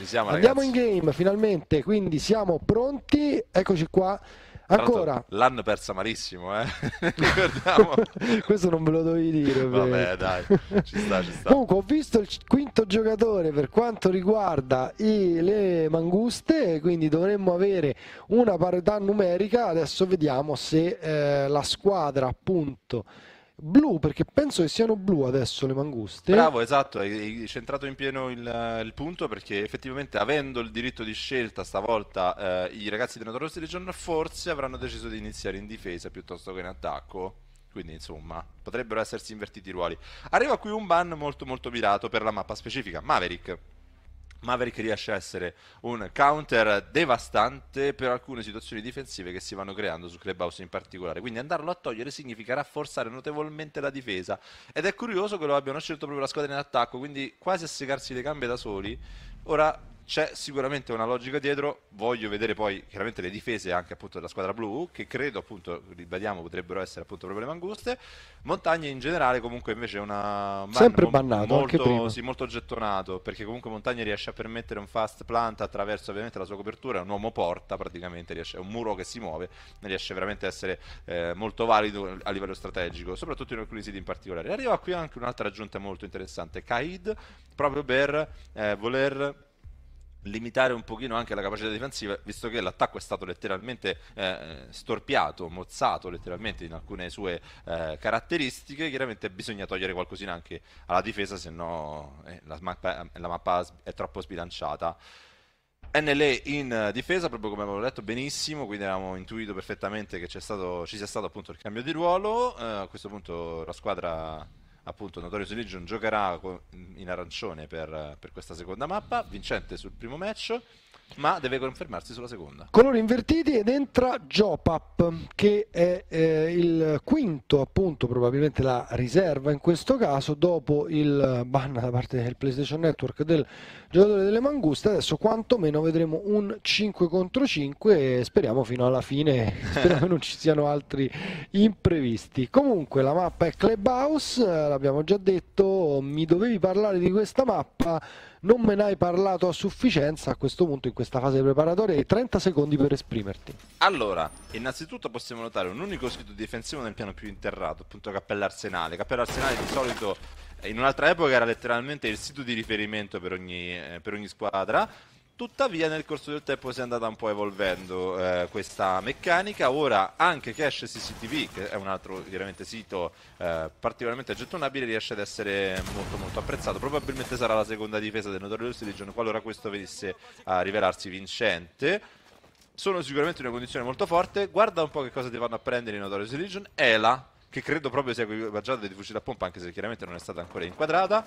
Siamo, Andiamo ragazzi. in game finalmente, quindi siamo pronti. Eccoci qua. Ancora, L'hanno persa malissimo, eh? Ricordiamo. questo non ve lo dovevi dire. Vabbè, dai, ci sta, ci sta. Comunque, ho visto il quinto giocatore per quanto riguarda i- le manguste, quindi dovremmo avere una parità numerica. Adesso vediamo se eh, la squadra, appunto, blu, perché penso che siano blu adesso le manguste. Bravo, esatto, hai centrato in pieno il, il punto perché effettivamente avendo il diritto di scelta stavolta eh, i ragazzi di Notorious Legion forse avranno deciso di iniziare in difesa piuttosto che in attacco. Quindi insomma, potrebbero essersi invertiti i ruoli. Arriva qui un ban molto molto mirato per la mappa specifica, Maverick. Maverick riesce a essere un counter devastante per alcune situazioni difensive che si vanno creando su Clubhouse in particolare. Quindi andarlo a togliere significa rafforzare notevolmente la difesa. Ed è curioso che lo abbiano scelto proprio la squadra in attacco, quindi quasi a segarsi le gambe da soli. Ora c'è sicuramente una logica dietro. Voglio vedere poi chiaramente le difese anche appunto della squadra blu, che credo appunto, ribadiamo, potrebbero essere appunto proprio le manguste. Montagne in generale comunque invece è una Sempre mo- bannato, molto, sì, molto gettonato, perché comunque Montagne riesce a permettere un fast plant attraverso ovviamente la sua copertura, è un uomo porta praticamente, riesce, è un muro che si muove, riesce veramente a essere eh, molto valido a livello strategico, soprattutto in alcuni siti in particolare. Arriva qui anche un'altra aggiunta molto interessante, Kaid, proprio per eh, voler limitare un pochino anche la capacità difensiva, visto che l'attacco è stato letteralmente eh, storpiato, mozzato letteralmente in alcune sue eh, caratteristiche, chiaramente bisogna togliere qualcosina anche alla difesa, se no eh, la, mappa, la mappa è troppo sbilanciata. NLA in difesa, proprio come avevo detto benissimo, quindi avevamo intuito perfettamente che stato, ci sia stato appunto il cambio di ruolo. Eh, a questo punto la squadra, appunto, Notorious Legion giocherà in arancione per, per questa seconda mappa, vincente sul primo match, ma deve confermarsi sulla seconda. Colori invertiti ed entra Jopap che è eh, il quinto appunto probabilmente la riserva in questo caso dopo il ban da parte del PlayStation Network del giocatore delle manguste. Adesso quantomeno vedremo un 5 contro 5 e speriamo fino alla fine speriamo non ci siano altri imprevisti. Comunque la mappa è Clubhouse l'abbiamo già detto mi dovevi parlare di questa mappa non me ne hai parlato a sufficienza a questo punto in questa fase preparatoria hai 30 secondi per esprimerti Allora, innanzitutto possiamo notare un unico sito difensivo nel piano più interrato, appunto Cappella Arsenale. Cappella Arsenale di solito in un'altra epoca era letteralmente il sito di riferimento per ogni, eh, per ogni squadra. Tuttavia nel corso del tempo si è andata un po' evolvendo eh, questa meccanica, ora anche Cache CCTV, che è un altro chiaramente sito eh, particolarmente gettonabile, riesce ad essere molto molto apprezzato, probabilmente sarà la seconda difesa del Notorious Legion qualora questo venisse a rivelarsi vincente sono sicuramente in una condizione molto forte. Guarda un po' che cosa ti vanno a prendere in Notorious Legion. Ela, che credo proprio sia equipaggiata di fucile a pompa, anche se chiaramente non è stata ancora inquadrata.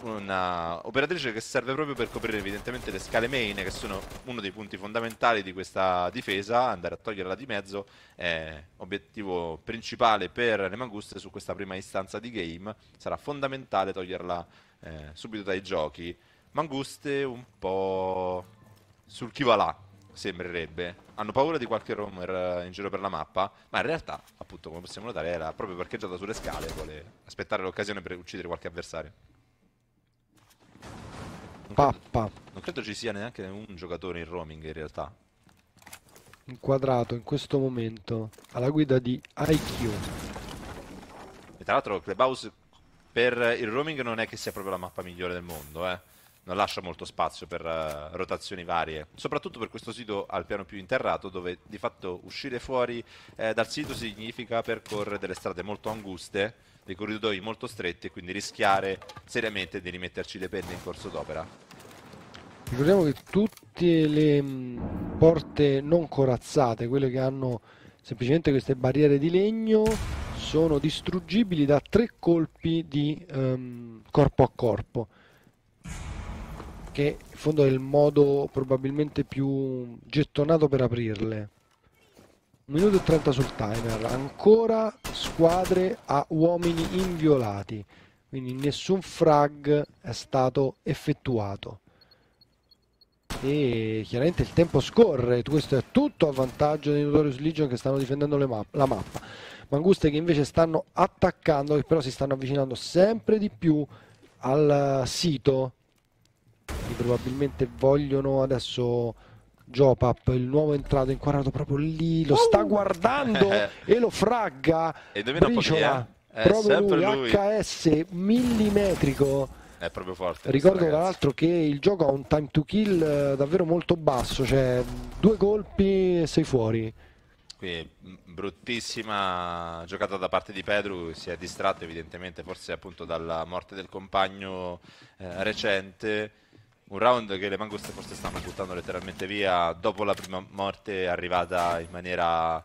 Una operatrice che serve proprio per coprire evidentemente le scale main, che sono uno dei punti fondamentali di questa difesa. Andare a toglierla di mezzo è obiettivo principale per le manguste su questa prima istanza di game. Sarà fondamentale toglierla eh, subito dai giochi. Manguste un po' sul chi va là, sembrerebbe. Hanno paura di qualche roamer eh, in giro per la mappa, ma in realtà, appunto, come possiamo notare, era proprio parcheggiata sulle scale e vuole aspettare l'occasione per uccidere qualche avversario. Non credo, Pappa non credo ci sia neanche un giocatore in roaming in realtà. inquadrato in questo momento alla guida di IQ E tra l'altro Clubhouse per il roaming non è che sia proprio la mappa migliore del mondo, eh. Non lascia molto spazio per eh, rotazioni varie, soprattutto per questo sito al piano più interrato, dove di fatto uscire fuori eh, dal sito significa percorrere delle strade molto anguste, dei corridoi molto stretti e quindi rischiare seriamente di rimetterci le penne in corso d'opera. ricordiamo che tutte le mh, porte non corazzate quelle che hanno semplicemente queste barriere di legno sono distruggibili da tre colpi di ehm, corpo a corpo che in fondo è il modo probabilmente più gettonato per aprirle. Un minuto e 30 sul timer, ancora squadre a uomini inviolati, quindi nessun frag è stato effettuato. E chiaramente il tempo scorre, questo è tutto a vantaggio dei Notorious Legion che stanno difendendo ma- la mappa. Manguste che invece stanno attaccando, che però si stanno avvicinando sempre di più al sito. Probabilmente vogliono adesso Jopap, il nuovo entrato inquadrato proprio lì, lo sta guardando e lo fragga. E indovina chi è? Briciola, È proprio lui, lui. HS millimetrico. È proprio forte. Ricordo tra l'altro che il gioco ha un time to kill eh, davvero molto basso, cioè due colpi e sei fuori. Qui bruttissima giocata da parte di Pedro, si è distratto evidentemente forse appunto dalla morte del compagno eh, recente. Un round che le manguste forse stanno buttando letteralmente via dopo la prima morte arrivata in maniera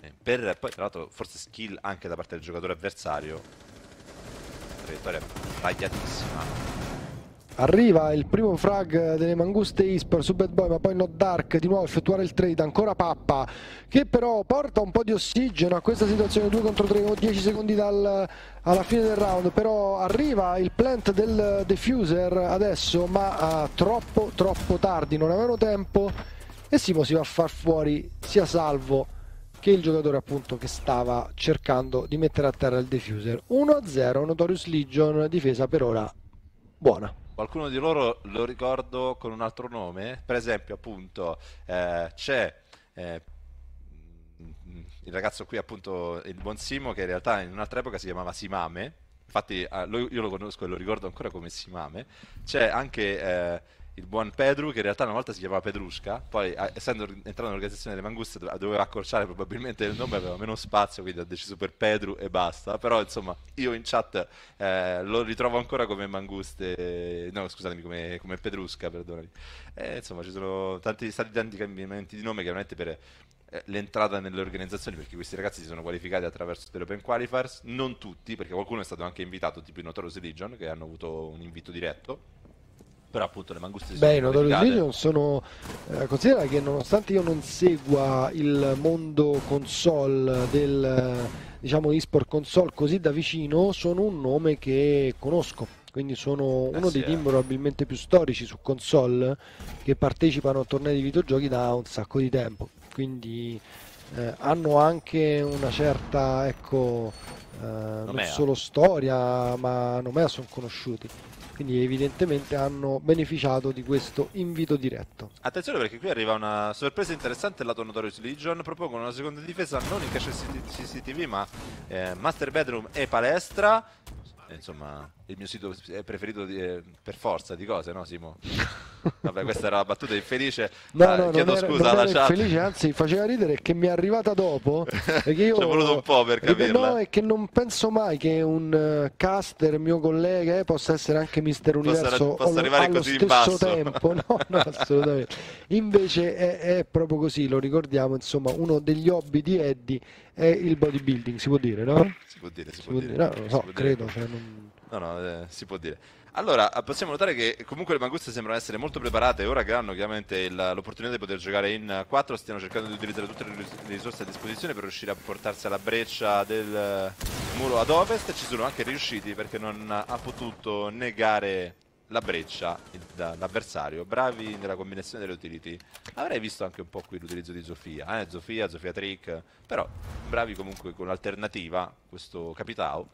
eh, per poi tra l'altro forse skill anche da parte del giocatore avversario. Traiettoria sbagliatissima. Arriva il primo frag delle Manguste Isper su Bad Boy, ma poi Not Dark di nuovo a effettuare il trade, ancora Pappa, che però porta un po' di ossigeno a questa situazione 2 contro 3 con 10 secondi dal- alla fine del round, però arriva il plant del diffuser adesso, ma ah, troppo troppo tardi, non avevano tempo e Simo si va a far fuori sia Salvo che il giocatore appunto che stava cercando di mettere a terra il diffuser. 1-0 Notorious Legion, difesa per ora buona. Qualcuno di loro lo ricordo con un altro nome, per esempio, appunto, eh, c'è eh, il ragazzo qui, appunto, il buon Simo, che in realtà in un'altra epoca si chiamava Simame. Infatti, eh, lo- io lo conosco e lo ricordo ancora come Simame. C'è anche eh, il buon Pedru, che in realtà una volta si chiamava Pedrusca, poi essendo entrato nell'organizzazione delle Manguste dove- doveva accorciare probabilmente il nome, aveva meno spazio, quindi ha deciso per Pedru e basta. Però insomma, io in chat eh, lo ritrovo ancora come Manguste, no scusatemi, come, come Pedrusca, perdonami. Eh, insomma, ci sono tanti, stati tanti cambiamenti di nome che veramente per eh, l'entrata nelle organizzazioni, perché questi ragazzi si sono qualificati attraverso delle Open Qualifiers, non tutti, perché qualcuno è stato anche invitato, tipo i Notorious Legion, che hanno avuto un invito diretto. Però appunto le Manguste si Beh, i sono Notorious qualificate. Legion sono. eh, considera che nonostante io non segua il mondo console del eh, diciamo esport console così da vicino, sono un nome che conosco. Quindi sono Eh uno sì, dei team eh. probabilmente più storici su console che partecipano a tornei di videogiochi da un sacco di tempo. Quindi eh, hanno anche una certa, ecco, eh, non solo storia, ma nomea sono conosciuti. Quindi evidentemente hanno beneficiato di questo invito diretto. Attenzione perché qui arriva una sorpresa interessante lato Notorious Legion, propongono una seconda difesa non in cache CCTV ma eh, Master Bedroom e palestra. Eh, Insomma, il mio sito preferito di- eh, per forza di cose, no Simo? Vabbè, questa era la battuta infelice. No, Ah, no, chiedo non era, scusa alla chat. infelice, anzi faceva ridere che mi è arrivata dopo. Ci è voluto un po' per Ripeto, capirla. No, è che non penso mai che un eh, caster, mio collega, eh, possa essere anche Mister Universo possa allo- arrivare allo così in stesso basso. tempo. No, no, assolutamente. Invece è, è proprio così, lo ricordiamo, insomma, uno degli hobby di Eddie è il bodybuilding, si può dire, no? Si può dire, si, Si può può dire. dire, no, lo si può dire. credo. cioè, non- No, no, eh, si può dire. Allora, eh, possiamo notare che comunque le Manguste sembrano essere molto preparate. Ora che hanno chiaramente l'opportunità di poter giocare in 4, stiano cercando di utilizzare tutte le risorse a disposizione per riuscire a portarsi alla breccia del eh, muro ad ovest. Ci sono anche riusciti perché non ha potuto negare la breccia il- da- l'avversario. Bravi nella combinazione delle utility. Avrei visto anche un po' qui l'utilizzo di Sofia, eh? Sofia, Sofia Trick. Però bravi comunque con l'alternativa, questo Capitao.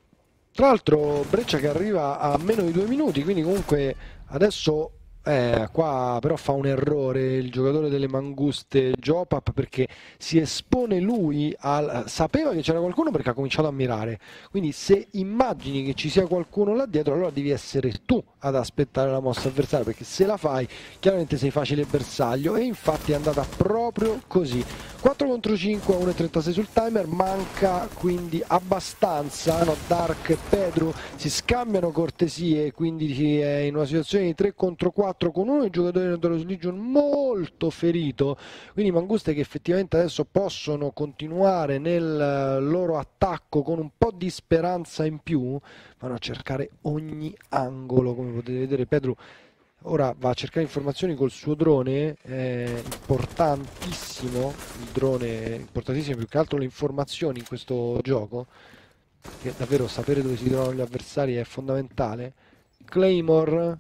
Tra l'altro Breccia che arriva a meno di due minuti, quindi comunque adesso eh, qua però fa un errore il giocatore delle Manguste Jopap perché si espone lui al... sapeva che c'era qualcuno perché ha cominciato a mirare, quindi se immagini che ci sia qualcuno là dietro allora devi essere tu ad aspettare la mossa avversaria perché se la fai chiaramente sei facile bersaglio e infatti è andata proprio così. 4 contro 5 a 1.36 sul timer, manca quindi abbastanza, no, Dark e Pedro si scambiano cortesie, quindi è in una situazione di 3 contro 4 con uno dei giocatori del Notorious Legion molto ferito, quindi Manguste che effettivamente adesso possono continuare nel eh, loro attacco con un po' di speranza in più, vanno a cercare ogni angolo, come potete vedere Pedro ora va a cercare informazioni col suo drone, è importantissimo, il drone importantissimo più che altro le informazioni in questo gioco, che davvero sapere dove si trovano gli avversari è fondamentale. Claymore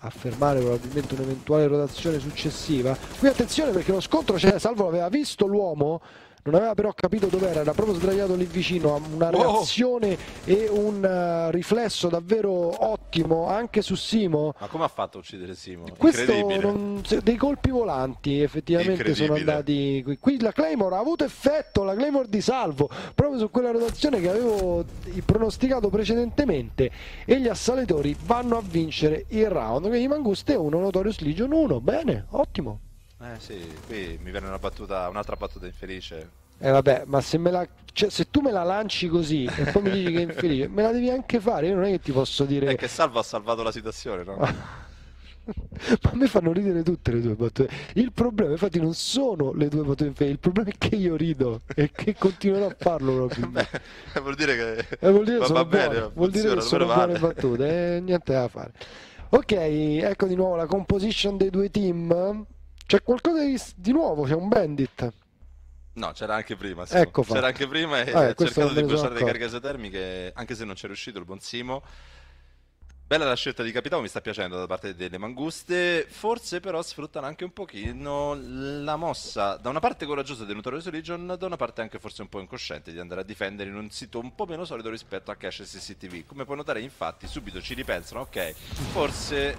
a fermare probabilmente un'eventuale rotazione successiva. Qui attenzione perché lo scontro c'è, Salvo aveva visto l'uomo, non aveva però capito dov'era, era proprio sdraiato lì vicino, ha una reazione oh. e un uh, riflesso davvero ottimo anche su Simo. Ma come ha fatto a uccidere Simo? Questo non, dei colpi volanti effettivamente sono andati qui. qui. la Claymore ha avuto effetto, la Claymore di salvo, proprio su quella rotazione che avevo pronosticato precedentemente e gli assalitori vanno a vincere il round. Quindi Manguste 1, Notorious Legion 1, bene, ottimo. Eh sì, qui mi viene una battuta, un'altra battuta infelice. Eh vabbè, ma se, la, cioè, se, tu me la lanci così e poi mi dici che è infelice, me la devi anche fare, io non è che ti posso dire... È che Salvo ha salvato la situazione, no? ma a me fanno ridere tutte le tue battute. Il problema, infatti, non sono le tue battute infelici, il problema è che io rido e che continuerò a farlo proprio. Beh, vuol dire che... Eh, vuol dire che sono, bene, buone, vuol dire che sono buone battute, eh, niente da fare. Ok, ecco di nuovo la composition dei due team. C'è qualcosa di, di nuovo, c'è un bandit. No, c'era anche prima. Sì. Ecco c'era anche prima e ha cercato di bruciare le cariche esotermiche, anche se non c'è riuscito il buon Simo. Bella la scelta di capitano, mi sta piacendo da parte delle manguste. Forse però sfruttano anche un pochino la mossa, da una parte coraggiosa del Notorious Legion, da una parte anche forse un po' incosciente di andare a difendere in un sito un po' meno solido rispetto a Cash SCTV. Come puoi notare, infatti, subito ci ripensano, ok, forse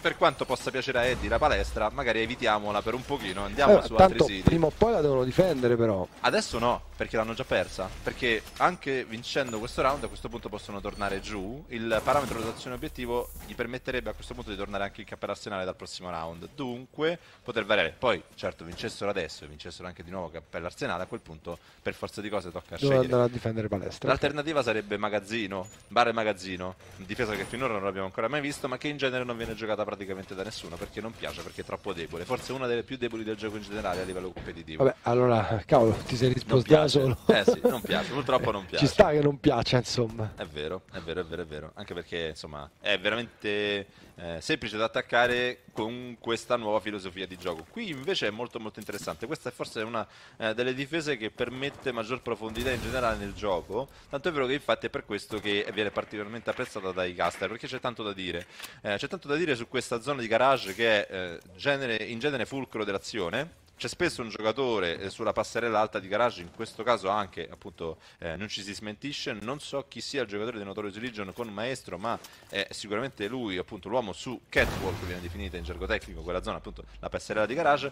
per quanto possa piacere a Eddie la palestra, magari evitiamola per un pochino, andiamo eh, su altri siti. Prima o poi la devono difendere però. Adesso no, perché l'hanno già persa. Perché anche vincendo questo round a questo punto possono tornare giù. Il parametro rotazione obiettivo gli permetterebbe a questo punto di tornare anche in cappello arsenale dal prossimo round. Dunque poter variare. Poi certo vincessero adesso e vincessero anche di nuovo cappello arsenale, a quel punto per forza di cose tocca Dove scegliere. andare a difendere palestra. L'alternativa sarebbe magazzino, bar magazzino, difesa che finora non abbiamo ancora mai visto, ma che in genere non viene giocata praticamente da nessuno perché non piace, perché è troppo debole. Forse una delle più deboli del gioco in generale a livello competitivo. Vabbè, allora, cavolo, ti sei risposto da solo. Eh sì, non piace, purtroppo non piace. Ci sta che non piace, insomma. È vero, è vero, è vero, è vero. Anche perché, insomma, è veramente eh, semplice da attaccare con questa nuova filosofia di gioco. Qui invece è molto molto interessante. Questa è forse una eh, delle difese che permette maggior profondità in generale nel gioco. Tanto è vero che infatti è per questo che viene particolarmente apprezzata dai caster, perché c'è tanto da dire. Eh, c'è tanto da dire su questa zona di garage che è eh, genere, in genere fulcro dell'azione c'è spesso un giocatore eh, sulla passerella alta di garage, in questo caso anche appunto eh, non ci si smentisce, non so chi sia il giocatore di Notorious Legion con maestro, ma è sicuramente lui, appunto l'uomo su Catwalk, viene definita in gergo tecnico quella zona, appunto la passerella di garage,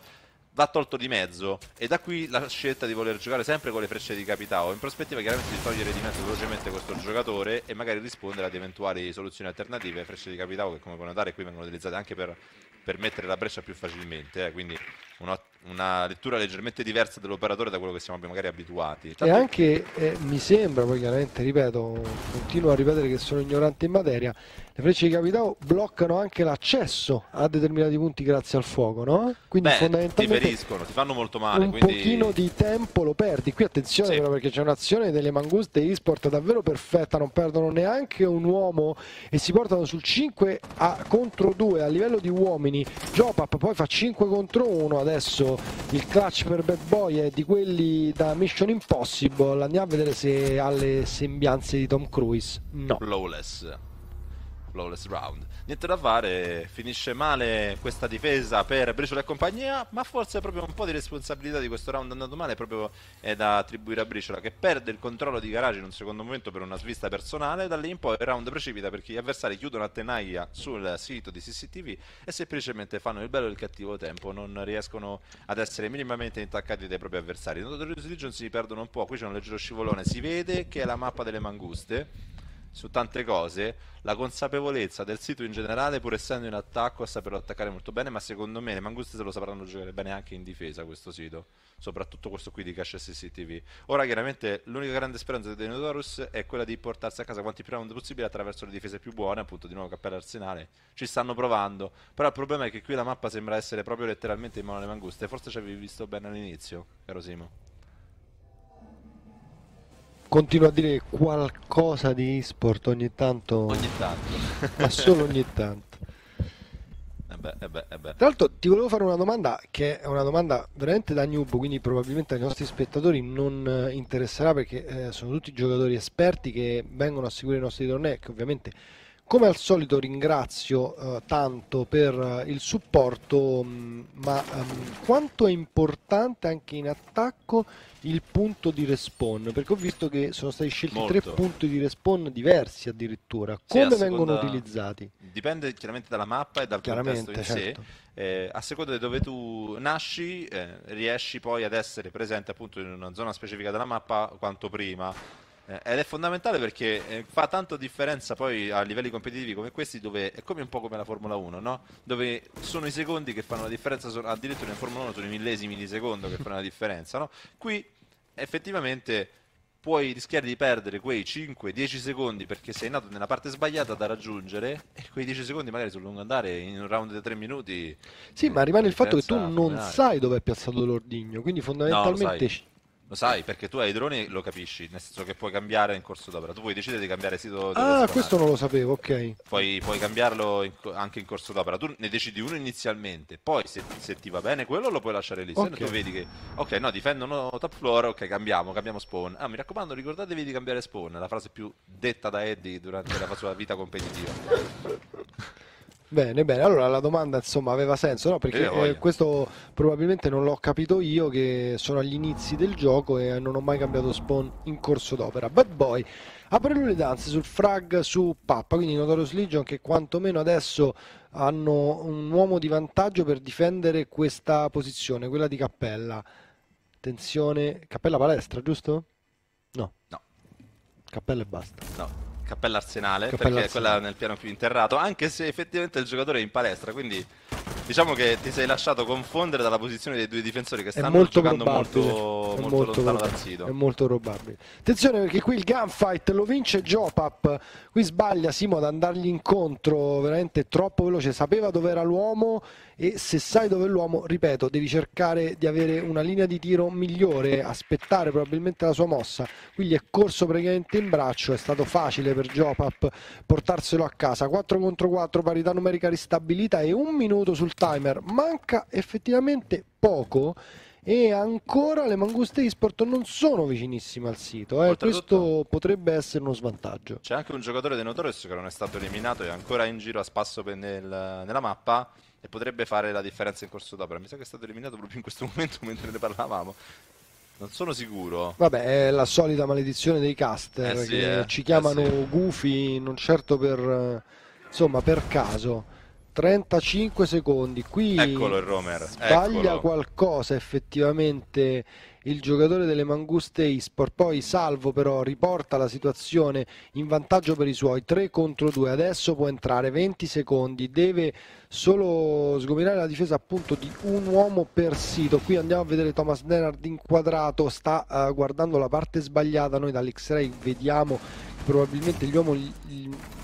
va tolto di mezzo. E da qui la scelta di voler giocare sempre con le frecce di Capitao. In prospettiva chiaramente di togliere di mezzo velocemente questo giocatore e magari rispondere ad eventuali soluzioni alternative frecce di Capitao che come puoi notare qui vengono utilizzate anche per, per mettere la breccia più facilmente eh, quindi una, una, lettura leggermente diversa dell'operatore da quello che siamo magari abituati. Tanto... E anche eh, mi sembra, poi chiaramente ripeto, continuo a ripetere che sono ignorante in materia, le frecce di capitano bloccano anche l'accesso a determinati punti grazie al fuoco, no? Quindi Beh, fondamentalmente ti feriscono, ti fanno molto male. Un quindi... pochino di tempo lo perdi. Qui attenzione sì. però perché c'è un'azione delle manguste e-sport davvero perfetta, non perdono neanche un uomo e si portano sul 5 a, contro 2 a livello di uomini. Jopap poi fa 5 contro 1, adesso il clutch per Bad Boy è di quelli da Mission Impossible, andiamo a vedere se ha le sembianze di Tom Cruise. No. Flawless flawless round. Niente da fare, finisce male questa difesa per Briciola e compagnia, ma forse proprio un po' di responsabilità di questo round andato male proprio è da attribuire a Briciola che perde il controllo di garage in un secondo momento per una svista personale, da lì in poi il round precipita perché gli avversari chiudono a tenaia sul sito di CCTV e semplicemente fanno il bello e il cattivo tempo, non riescono ad essere minimamente intaccati dai propri avversari. Notorious Legion si perdono un po', qui c'è un leggero scivolone, si vede che è la mappa delle manguste su tante cose, la consapevolezza del sito in generale, pur essendo in attacco, a saperlo attaccare molto bene, ma secondo me le manguste se lo sapranno giocare bene anche in difesa questo sito, soprattutto questo qui di Cash SCTV. Ora chiaramente l'unica grande speranza di Notorus è quella di portarsi a casa quanti più round possibile attraverso le difese più buone, appunto di nuovo cappello arsenale, ci stanno provando, però il problema è che qui la mappa sembra essere proprio letteralmente in mano alle manguste, forse ci avevi visto bene all'inizio, caro Simo continuo a dire qualcosa di esport ogni tanto. Ogni tanto. ma solo ogni tanto. Eh eh beh, eh beh, Tra l'altro ti volevo fare una domanda che è una domanda veramente da noob, quindi probabilmente ai nostri spettatori non eh, interesserà perché eh, sono tutti giocatori esperti che vengono a seguire i nostri tornei che ovviamente come al solito ringrazio uh, tanto per il supporto, um, ma um, quanto è importante anche in attacco il punto di respawn? Perché ho visto che sono stati scelti Molto. tre punti di respawn diversi addirittura. Come sì, vengono utilizzati? Dipende chiaramente dalla mappa e dal contesto in certo. sé. Eh, a seconda di dove tu nasci, eh, riesci poi ad essere presente appunto in una zona specifica della mappa quanto prima ed è fondamentale perché eh, fa tanto differenza poi a livelli competitivi come questi dove è come un po' come la Formula 1, no? Dove sono i secondi che fanno la differenza, sono, addirittura in Formula 1 sono i millesimi di secondo che fanno la differenza, no? Qui effettivamente puoi rischiare di perdere quei 5-10 secondi perché sei nato nella parte sbagliata da raggiungere e quei 10 secondi magari sul lungo andare in un round di 3 minuti. Sì, eh, ma rimane il fatto che tu non sai dove è piazzato l'ordigno, quindi fondamentalmente no, lo sai, perché tu hai i droni lo capisci, nel senso che puoi cambiare in corso d'opera. Tu puoi decidere di cambiare sito. Ah, questo non lo sapevo, ok. Puoi, puoi cambiarlo in, anche in corso d'opera. Tu ne decidi uno inizialmente, poi se, se ti va bene quello lo puoi lasciare lì. Okay. Se no tu vedi che, ok, no, difendono top floor, ok, cambiamo, cambiamo spawn. Ah, mi raccomando, ricordatevi di cambiare spawn, la frase più detta da Eddie durante la sua vita competitiva. Bene, bene, allora la domanda insomma aveva senso, no? Perché eh, questo probabilmente non l'ho capito io che sono agli inizi del gioco e non ho mai cambiato spawn in corso d'opera. Bad Boy apre le danze sul frag su Pappa, quindi Notorious Legion che quantomeno adesso hanno un uomo di vantaggio per difendere questa posizione, quella di Cappella. Attenzione, Cappella palestra, giusto? No. No. Cappella e basta. No. Cappella Arsenale, Cappella perché Arsenale. è quella nel piano più interrato, anche se effettivamente il giocatore è in palestra, quindi diciamo che ti sei lasciato confondere dalla posizione dei due difensori che stanno molto giocando molto, molto, molto, lontano dal sito. È molto probabile. Attenzione perché qui il gunfight lo vince Jopap, qui sbaglia Simo ad andargli incontro, veramente troppo veloce, sapeva dove era l'uomo e se sai dove è l'uomo, ripeto, devi cercare di avere una linea di tiro migliore, aspettare probabilmente la sua mossa. Quindi è corso praticamente in braccio, è stato facile per Jopap portarselo a casa. 4 contro 4, parità numerica ristabilita e un minuto sul timer. Manca effettivamente poco e ancora le manguste eSport non sono vicinissime al sito eh. questo potrebbe essere uno svantaggio c'è anche un giocatore dei Notorious che non è stato eliminato e è ancora in giro a spasso nel, nella mappa e potrebbe fare la differenza in corso d'opera. Mi sa che è stato eliminato proprio in questo momento mentre ne parlavamo. Non sono sicuro. Vabbè, è la solita maledizione dei caster eh sì, che eh. ci chiamano eh sì. gufi, non certo per insomma, per caso. 35 secondi. Qui Eccolo il Romer. Sbaglia Eccolo. qualcosa effettivamente il giocatore delle Manguste Esport. Poi Salvo però riporta la situazione in vantaggio per i suoi 3 contro 2. Adesso può entrare 20 secondi, deve solo sgominare la difesa appunto di un uomo per sito. Qui andiamo a vedere Thomas Denard inquadrato, sta uh, guardando la parte sbagliata. Noi dall'X-Ray vediamo probabilmente gli uomini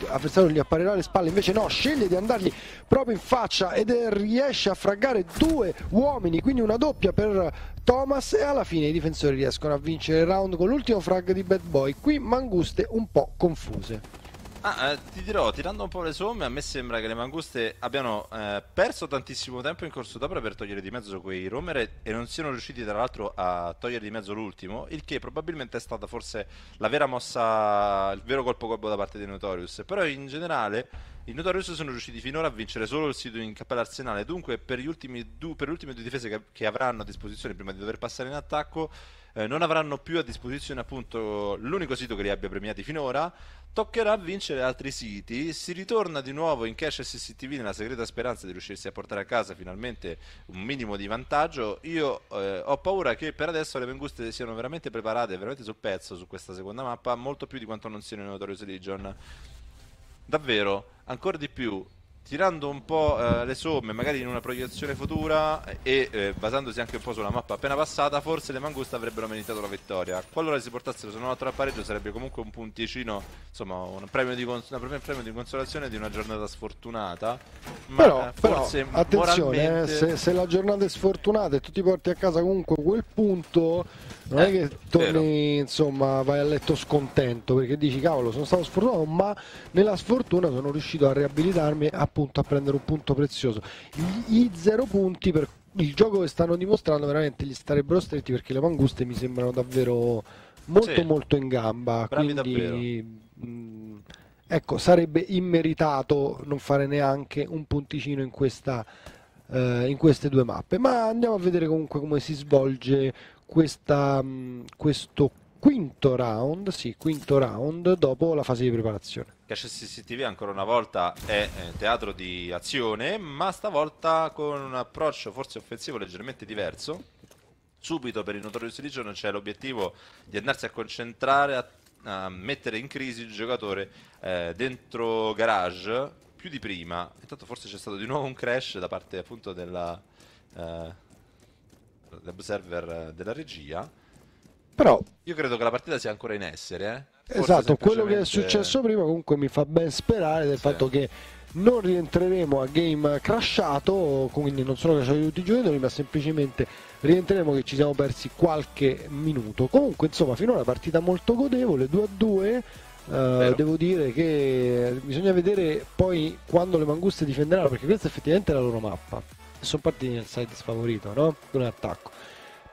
l'avversario gli apparirà alle spalle invece no sceglie di andargli proprio in faccia ed riesce a fraggare due uomini quindi una doppia per Thomas e alla fine i difensori riescono a vincere il round con l'ultimo frag di Bad Boy. Qui manguste un po' confuse Ah, eh, ti dirò, tirando un po' le somme, a me sembra che le manguste abbiano eh, perso tantissimo tempo in corso d'opera per togliere di mezzo quei romer e non siano riusciti tra l'altro a togliere di mezzo l'ultimo, il che probabilmente è stata forse la vera mossa, il vero colpo colpo da parte dei Notorious. Però in generale i Notorious sono riusciti finora a vincere solo il sito in Cappella Arsenale, dunque per, du- per le ultime due difese che, che avranno a disposizione prima di dover passare in attacco eh, non avranno più a disposizione appunto l'unico sito che li abbia premiati finora, toccherà vincere altri siti, si ritorna di nuovo in cash SCTV nella segreta speranza di riuscirsi a portare a casa finalmente un minimo di vantaggio. Io eh, ho paura che per adesso le Menguste siano veramente preparate, veramente sul pezzo su questa seconda mappa, molto più di quanto non siano in Notorious Legion. Davvero, ancora di più, tirando un po' eh, le somme, magari in una proiezione futura e eh, basandosi anche un po' sulla mappa appena passata, forse le Mangusta avrebbero meritato la vittoria. Qualora si portassero se non altro a pareggio sarebbe comunque un punticino, insomma un premio di, cons- un premio di consolazione di una giornata sfortunata. Ma però, eh, forse però attenzione, eh, moralmente... se, se la giornata è sfortunata e tu ti porti a casa comunque quel punto non eh, è che torni, vero. insomma, vai a letto scontento perché dici cavolo, sono stato sfortunato, ma nella sfortuna sono riuscito a riabilitarmi appunto a prendere un punto prezioso. I, i zero punti per il gioco che stanno dimostrando veramente gli starebbero stretti perché le manguste mi sembrano davvero molto sì. molto in gamba. Quindi mh, ecco, sarebbe immeritato non fare neanche un punticino in, questa, eh, in queste due mappe. Ma andiamo a vedere comunque come si svolge questa, mh, questo quinto round, sì, quinto round dopo la fase di preparazione. Cash CCTV ancora una volta è eh, teatro di azione, ma stavolta con un approccio forse offensivo leggermente diverso. Subito per il Notorious Legion c'è l'obiettivo di andarsi a concentrare, a, a, mettere in crisi il giocatore eh, dentro garage più di prima. Intanto forse c'è stato di nuovo un crash da parte appunto della, eh, dell'observer della regia però io credo che la partita sia ancora in essere. Eh? Esatto, quello che è successo prima comunque mi fa ben sperare del sì. fatto che non rientreremo a game crashato, quindi non sono crashati tutti i giocatori, ma semplicemente rientreremo che ci siamo persi qualche minuto. Comunque, insomma, finora partita molto godevole, 2 a 2. Uh, devo dire che bisogna vedere poi quando le manguste difenderanno, perché questa effettivamente è la loro mappa. Sono partiti nel side sfavorito, no? Con l'attacco.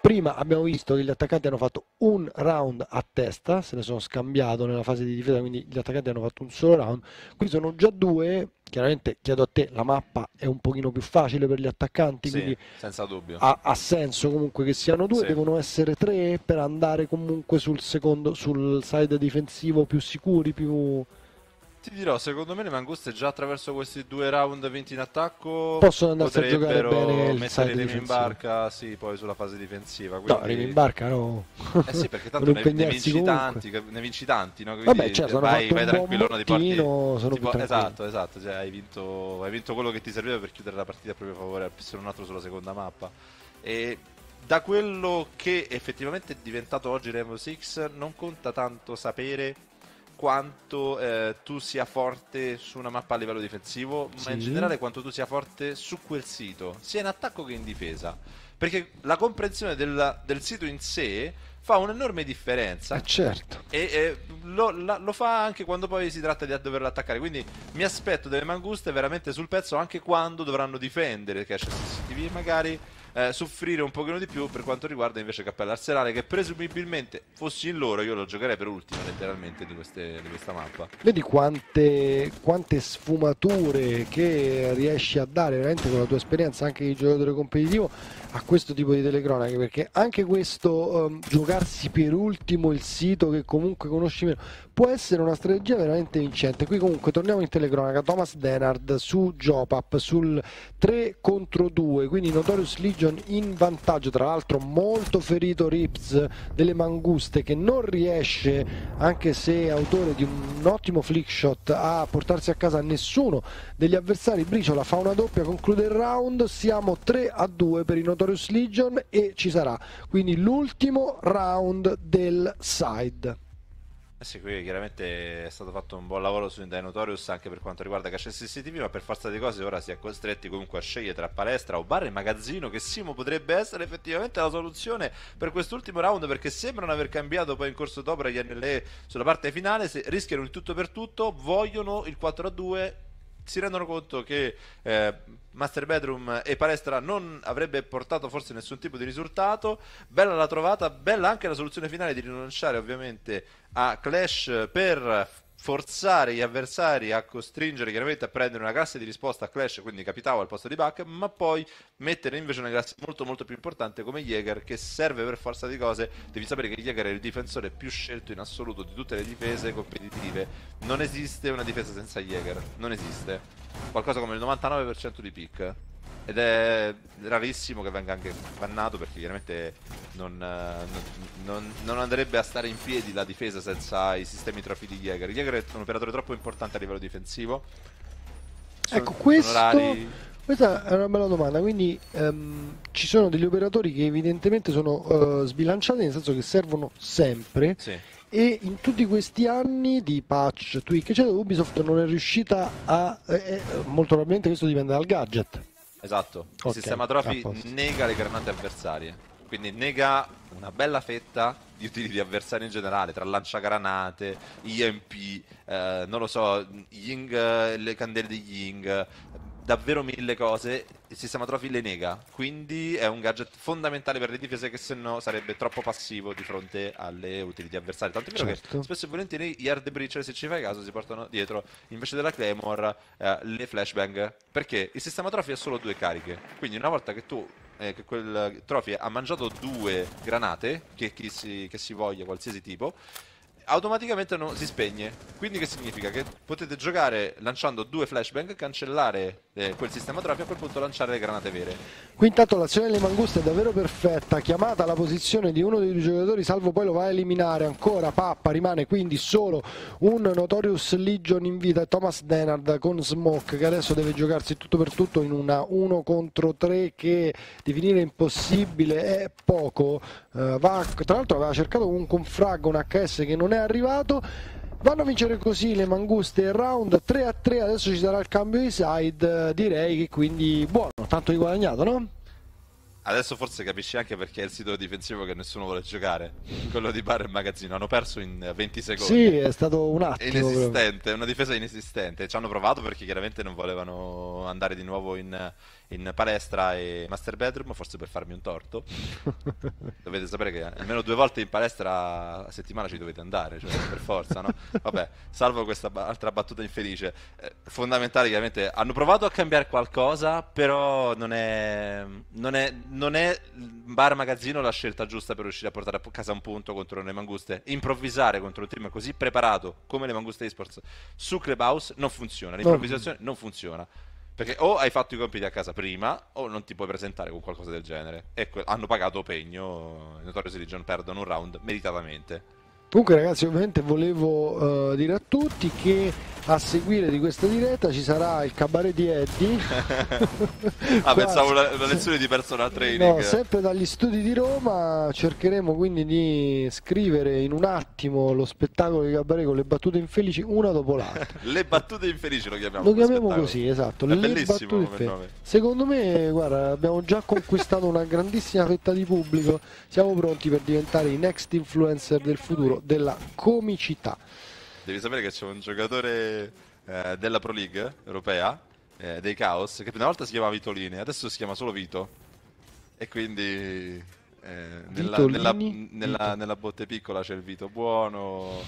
Prima abbiamo visto che gli attaccanti hanno fatto un round a testa, se ne sono scambiato nella fase di difesa, quindi gli attaccanti hanno fatto un solo round. Qui sono già due, chiaramente chiedo a te, la mappa è un pochino più facile per gli attaccanti, sì, quindi senza dubbio. Ha, ha, senso comunque che siano due, sì. devono essere tre per andare comunque sul secondo, sul side difensivo più sicuri, più ti dirò, secondo me le manguste già attraverso questi due round vinti in attacco possono andare a giocare bene il mettere Remy in barca, sì, poi sulla fase difensiva. Quindi... No, Remy in barca no. Eh sì, perché tanto ne, ne, vinci tanti, ne vinci tanti, no? Quindi Vabbè, certo, vai, vai tranquillo, ti porti... Sono tipo, esatto, esatto, cioè, hai, vinto, hai vinto quello che ti serviva per chiudere la partita a proprio favore, se non altro sulla seconda mappa. E da quello che effettivamente è diventato oggi Rainbow Six non conta tanto sapere quanto eh, tu sia forte su una mappa a livello difensivo, sì. ma in generale quanto tu sia forte su quel sito, sia in attacco che in difesa. Perché la comprensione del, del sito in sé fa un'enorme differenza. Eh certo. E, e lo, la, lo, fa anche quando poi si tratta di doverlo attaccare. Quindi mi aspetto delle manguste veramente sul pezzo anche quando dovranno difendere Cash CCTV magari eh, soffrire un pochino di più per quanto riguarda invece Cappella Arsenale che presumibilmente fossi in loro io lo giocherei per ultimo letteralmente di, queste, di questa mappa. Vedi quante, quante, sfumature che riesci a dare veramente con la tua esperienza anche di giocatore competitivo a questo tipo di telecronache perché anche questo um, giocarsi per ultimo il sito che comunque conosci meno può essere una strategia veramente vincente. Qui comunque torniamo in telecronaca. Thomas Denard su Jopap sul 3 contro 2 quindi Notorious Legion in vantaggio, tra l'altro molto ferito Rips delle Manguste che non riesce, anche se autore di un ottimo flick shot, a portarsi a casa nessuno degli avversari. Briciola fa una doppia, conclude il round, siamo 3 a 2 per i Notorious Legion e ci sarà quindi l'ultimo round del side. Eh sì, qui chiaramente è stato fatto un buon lavoro su Indie Notorious anche per quanto riguarda Cash CCTV, ma per forza di cose ora si è costretti comunque a scegliere tra palestra o bar e magazzino, che Simo potrebbe essere effettivamente la soluzione per quest'ultimo round, perché sembrano aver cambiato poi in corso d'opera gli NLE sulla parte finale, se rischiano il tutto per tutto, vogliono il 4 a 2 si rendono conto che eh, Master Bedroom e Palestra non avrebbe portato forse nessun tipo di risultato. Bella la trovata, bella anche la soluzione finale di rinunciare ovviamente a Clash per forzare gli avversari a costringere chiaramente a prendere una classe di risposta a Clash, quindi capitavo al posto di Buck, ma poi mettere invece una classe molto molto più importante come Jäger che serve per forza di cose. Devi sapere che Jäger è il difensore più scelto in assoluto di tutte le difese competitive. Non esiste una difesa senza Jäger, non esiste. Qualcosa come il 99% di pick ed è rarissimo che venga anche bannato perché chiaramente non, non, non, non, andrebbe a stare in piedi la difesa senza i sistemi trofi di Jäger. Jäger è un operatore troppo importante a livello difensivo. Sono, ecco, questo, questa è una bella domanda. Quindi um, ci sono degli operatori che evidentemente sono uh, sbilanciati, nel senso che servono sempre. Sì. E in tutti questi anni di patch, tweak, eccetera, Ubisoft non è riuscita a. Eh, eh molto probabilmente questo dipende dal gadget Esatto, il okay, sistema trophy nega le granate avversarie, quindi nega una bella fetta di utili di avversari in generale, tra lanciagranate, IMP, eh, non lo so, Ying, le candele di Ying, davvero mille cose, il sistema trophy le nega, quindi è un gadget fondamentale per le difese che se no sarebbe troppo passivo di fronte alle utility avversarie. Tanto è vero certo. che spesso e volentieri gli Hard Breacher, se ci fai caso, si portano dietro invece della Claymore eh, le flashbang, perché il sistema trophy ha solo due cariche, quindi una volta che tu eh, che quel trophy ha mangiato due granate, che, che, si, che si voglia, qualsiasi tipo, automaticamente non, si spegne. Quindi che significa? Che potete giocare lanciando due flashbang, cancellare eh, quel sistema trofeo e a quel punto lanciare le granate vere. Qui intanto l'azione delle manguste è davvero perfetta, chiamata la posizione di uno dei due giocatori, salvo poi lo va a eliminare ancora, Pappa rimane quindi solo un Notorious Legion in vita, Thomas Denard con Smoke che adesso deve giocarsi tutto per tutto in una 1 contro 3 che definire impossibile è poco, uh, va, tra l'altro aveva cercato un confrag, un HS che non è arrivato vanno a vincere così le manguste round 3 a 3 adesso ci sarà il cambio di side direi che quindi buono tanto di guadagnato no? Adesso forse capisci anche perché è il sito difensivo che nessuno vuole giocare. Quello di bar e magazzino. Hanno perso in 20 secondi. Sì, è stato un attimo. Inesistente, è una difesa inesistente. Ci hanno provato perché chiaramente non volevano andare di nuovo in, in palestra e master bedroom, forse per farmi un torto. dovete sapere che almeno due volte in palestra a settimana ci dovete andare, cioè per forza, no? Vabbè, salvo questa ba- altra battuta infelice. Eh, fondamentale, chiaramente, hanno provato a cambiare qualcosa, però non è, non è, non è bar magazzino la scelta giusta per riuscire a portare a casa un punto contro le manguste. Improvvisare contro un team così preparato come le manguste esports su Clubhouse non funziona, l'improvvisazione non funziona. Perché o hai fatto i compiti a casa prima o non ti puoi presentare con qualcosa del genere. E hanno pagato pegno, i Notorious Legion perdono un round meritatamente. Comunque ragazzi ovviamente volevo uh, dire a tutti che a seguire di questa diretta ci sarà il cabaret di Eddie. ah, pensavo una, una, lezione di personal training. No, sempre dagli studi di Roma cercheremo quindi di scrivere in un attimo lo spettacolo di cabaret con le battute infelici una dopo l'altra. le battute infelici lo chiamiamo. Lo chiamiamo così, esatto. È le bellissimo come nome. Secondo me, guarda, abbiamo già conquistato una grandissima fetta di pubblico. Siamo pronti per diventare i next influencer del futuro della comicità. Devi sapere che c'è un giocatore eh, della Pro League europea, eh, dei Chaos, che una volta si chiamava Vitolini, adesso si chiama solo Vito. E quindi eh, nella, nella, nella, nella, botte piccola c'è il Vito buono,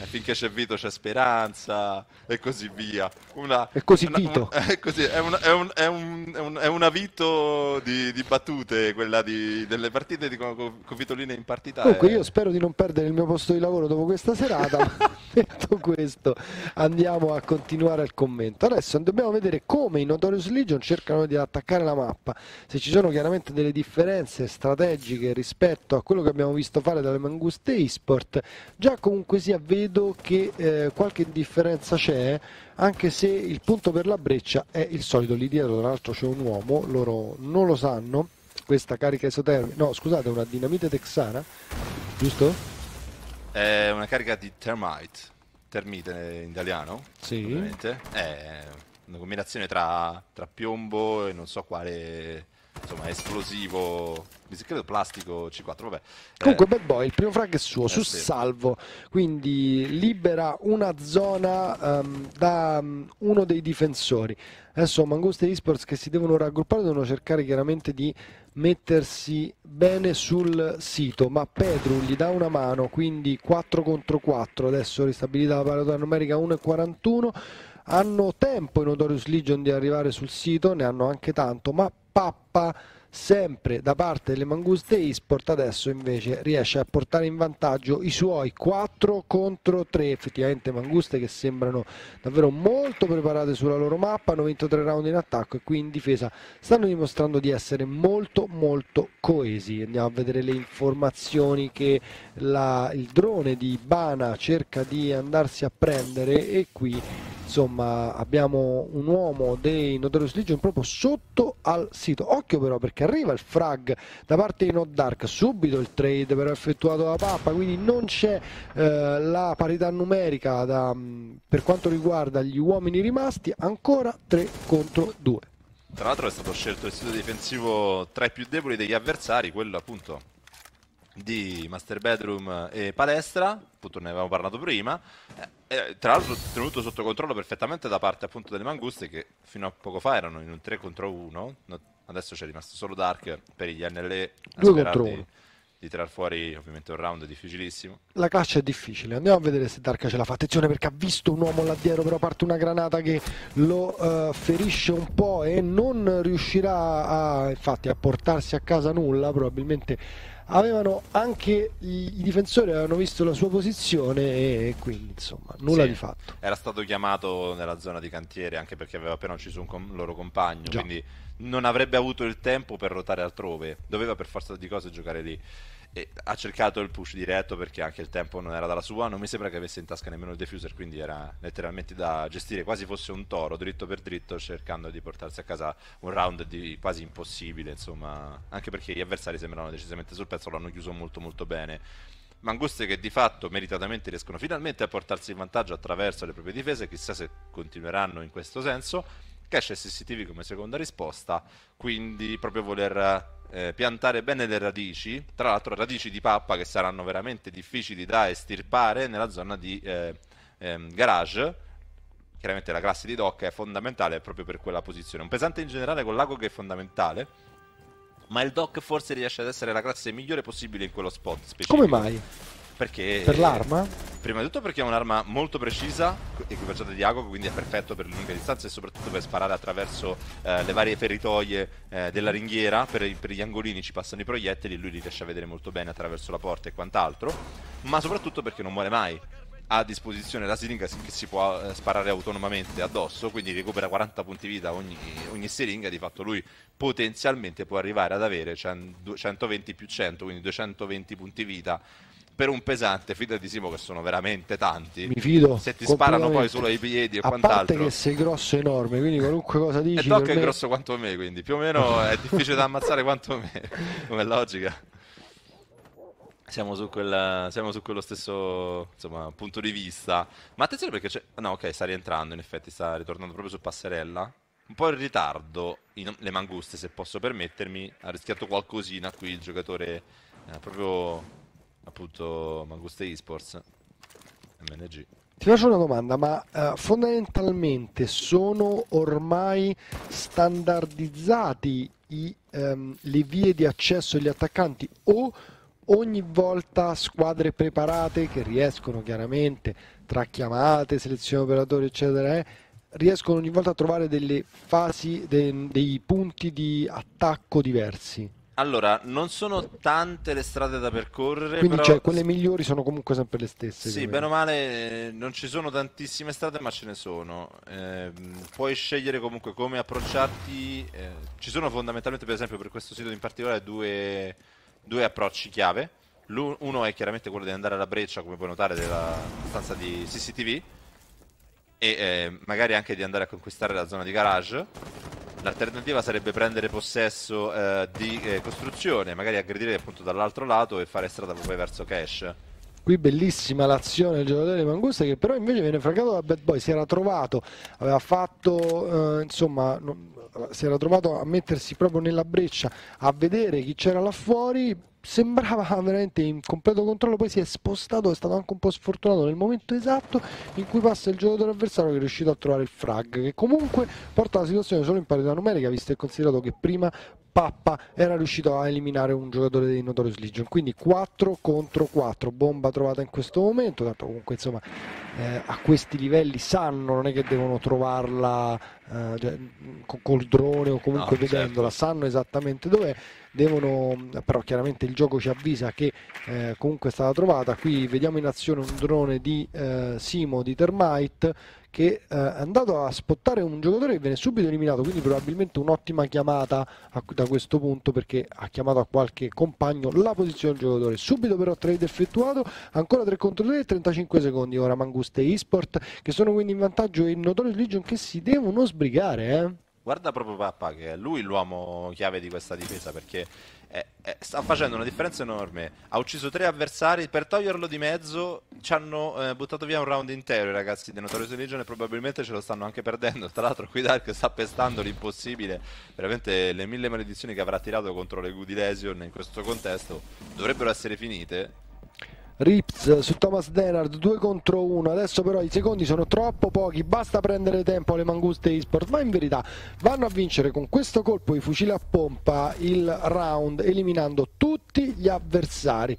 e finché c'è Vito c'è speranza e così via. Una, è così una, Vito. Un, è, così, è, un, è, un, è, un, è, una Vito di, di battute, quella di, delle partite di, con, con Vitoline in partita. Comunque io spero di non perdere il mio posto di lavoro dopo questa serata. Detto questo andiamo a continuare il commento. Adesso dobbiamo vedere come i Notorious Legion cercano di attaccare la mappa. Se ci sono chiaramente delle differenze strategiche rispetto a quello che abbiamo visto fare dalle Manguste eSport, già comunque sia vedo vedo che eh, qualche differenza c'è, anche se il punto per la breccia è il solito. Lì dietro, tra l'altro, c'è un uomo, loro non lo sanno. Questa carica esotermica, no, scusate, una dinamite texana, giusto? È una carica di termite, termite in italiano, sì. ovviamente. È una combinazione tra, tra piombo e non so quale insomma esplosivo credo plastico C4 vabbè. Comunque eh, Bad Boy il primo frag è suo eh, su sì. salvo. Quindi libera una zona um, da um, uno dei difensori. Adesso Manguste Esports che si devono raggruppare devono cercare chiaramente di mettersi bene sul sito. Ma Pedro gli dà una mano quindi 4 contro 4 adesso ristabilita la parità numerica 1,41 hanno tempo i Notorious Legion di arrivare sul sito ne hanno anche tanto ma pappa sempre da parte delle Manguste Esport adesso invece riesce a portare in vantaggio i suoi 4 contro 3 effettivamente Manguste che sembrano davvero molto preparate sulla loro mappa hanno vinto 3 round in attacco e qui in difesa stanno dimostrando di essere molto molto coesi. Andiamo a vedere le informazioni che la, il drone di Bana cerca di andarsi a prendere e qui insomma abbiamo un uomo dei Notorious Legion proprio sotto al sito. Occhio però perché arriva il frag da parte di Not Dark. Subito il trade però effettuato da Pappa quindi non c'è eh, la parità numerica da, mm, per quanto riguarda gli uomini rimasti ancora 3 contro 2 tra l'altro è stato scelto il sito difensivo tra i più deboli degli avversari quello appunto di Master Bedroom e palestra, appunto ne avevamo parlato prima, eh, tra l'altro tenuto sotto controllo perfettamente da parte appunto delle Manguste che fino a poco fa erano in un 3 contro 1, adesso c'è rimasto solo Dark per gli NLE. 2 contro 1 di tirar fuori ovviamente un round difficilissimo. La caccia è difficile, andiamo a vedere se Dark ce la fa. Attenzione perché ha visto un uomo là dietro, però parte una granata che lo uh, ferisce un po' e non riuscirà a, infatti, a portarsi a casa nulla, probabilmente avevano anche i, difensori avevano visto la sua posizione e quindi insomma nulla sì, di fatto. Era stato chiamato nella zona di cantiere anche perché aveva appena ucciso un com- loro compagno, Già. quindi non avrebbe avuto il tempo per ruotare altrove, doveva per forza di cose giocare lì. Ha cercato il push diretto perché anche il tempo non era dalla sua, non mi sembra che avesse in tasca nemmeno il diffuser, quindi era letteralmente da gestire quasi fosse un toro, dritto per dritto, cercando di portarsi a casa un round di quasi impossibile, insomma, anche perché gli avversari sembravano decisamente sul pezzo, l'hanno chiuso molto molto bene. Manguste che di fatto meritatamente riescono finalmente a portarsi in vantaggio attraverso le proprie difese, chissà se continueranno in questo senso cache SCTV come seconda risposta, quindi proprio voler eh, piantare bene le radici, tra l'altro radici di pappa che saranno veramente difficili da estirpare nella zona di eh, ehm, garage. Chiaramente la classe di dock è fondamentale proprio per quella posizione. Un pesante in generale con l'ago che è fondamentale, ma il dock forse riesce ad essere la classe migliore possibile in quello spot specifico. Come mai? Perché... Per l'arma? Prima di tutto perché è un'arma molto precisa, equipaggiata di ago, quindi è perfetto per lunghe distanze e soprattutto per sparare attraverso eh, le varie feritoie eh, della ringhiera. Per, per, gli angolini ci passano i proiettili, lui li riesce a vedere molto bene attraverso la porta e quant'altro. Ma soprattutto perché non muore mai. Ha a disposizione la siringa che si può eh, sparare autonomamente addosso, quindi recupera 40 punti vita ogni, ogni siringa. Di fatto lui potenzialmente può arrivare ad avere 120 più 100, quindi 220 punti vita per un pesante, fidati Simo che sono veramente tanti. Mi fido. Se ti sparano poi solo ai piedi e A quant'altro. parte che sei grosso enorme, quindi qualunque cosa dici. E Doc me... è grosso quanto me, quindi più o meno è difficile da ammazzare quanto me, come logica. Siamo su, quel, siamo su, quello stesso insomma, punto di vista. Ma attenzione perché c'è. No, ok, sta rientrando. In effetti, sta ritornando proprio su passerella. Un po' in ritardo. In, le manguste, se posso permettermi. Ha rischiato qualcosina qui il giocatore. Eh, proprio appunto Manguste Esports MNG. Ti faccio una domanda, ma uh, fondamentalmente sono ormai standardizzati i, um, le vie di accesso agli attaccanti o ogni volta squadre preparate che riescono chiaramente tra chiamate, selezione operatori eccetera eh, riescono ogni volta a trovare delle fasi, de, dei punti di attacco diversi? Allora, non sono tante le strade da percorrere. Quindi però... cioè, quelle migliori sono comunque sempre le stesse. Sì, bene o male eh, non ci sono tantissime strade, ma ce ne sono. Eh, puoi scegliere comunque come approcciarti. Eh, ci sono fondamentalmente, per esempio, per questo sito in particolare, due, due approcci chiave. Uno è chiaramente quello di andare alla breccia, come puoi notare, della stanza di CCTV. E eh, magari anche di andare a conquistare la zona di garage L'alternativa sarebbe prendere possesso eh, di eh, costruzione, magari aggredire appunto dall'altro lato e fare strada poi verso cash. Qui bellissima l'azione del giocatore di Mangusta che però invece viene fregato da Bad Boy, si era trovato, aveva fatto, eh, insomma, non, si era trovato a mettersi proprio nella breccia, a vedere chi c'era là fuori, sembrava veramente in completo controllo, poi si è spostato, è stato anche un po' sfortunato nel momento esatto in cui passa il giocatore avversario che è riuscito a trovare il frag, che comunque porta la situazione solo in parità numerica, visto e considerato che prima Pappa era riuscito a eliminare un giocatore dei Notorious Legion. Quindi 4 contro 4 bomba trovata in questo momento tanto comunque insomma eh, a questi livelli sanno non è che devono trovarla eh, cioè, col drone o comunque no, vedendola certo. sanno esattamente dov'è devono però chiaramente il gioco ci avvisa che eh, comunque è stata trovata qui vediamo in azione un drone di eh, Simo di Termite che eh, è andato a spottare un giocatore che viene subito eliminato, quindi probabilmente un'ottima chiamata a, da questo punto perché ha chiamato a qualche compagno la posizione del giocatore. Subito però trade effettuato, ancora 3 contro 3 e 35 secondi ora Manguste eSport che sono quindi in vantaggio e il Notorious Legion che si devono sbrigare. Eh? guarda proprio Pappa che è lui l'uomo chiave di questa difesa perché è, è, sta facendo una differenza enorme. Ha ucciso tre avversari, per toglierlo di mezzo ci hanno eh, buttato via un round intero i ragazzi di Notorious Legion e probabilmente ce lo stanno anche perdendo. Tra l'altro qui Dark sta pestando l'impossibile, veramente le mille maledizioni che avrà tirato contro le Goody Lesion in questo contesto dovrebbero essere finite Rips su Thomas Denard 2 contro 1 adesso però i secondi sono troppo pochi basta prendere tempo alle manguste eSport. Ma in verità vanno a vincere con questo colpo di fucile a pompa il round eliminando tutti gli avversari.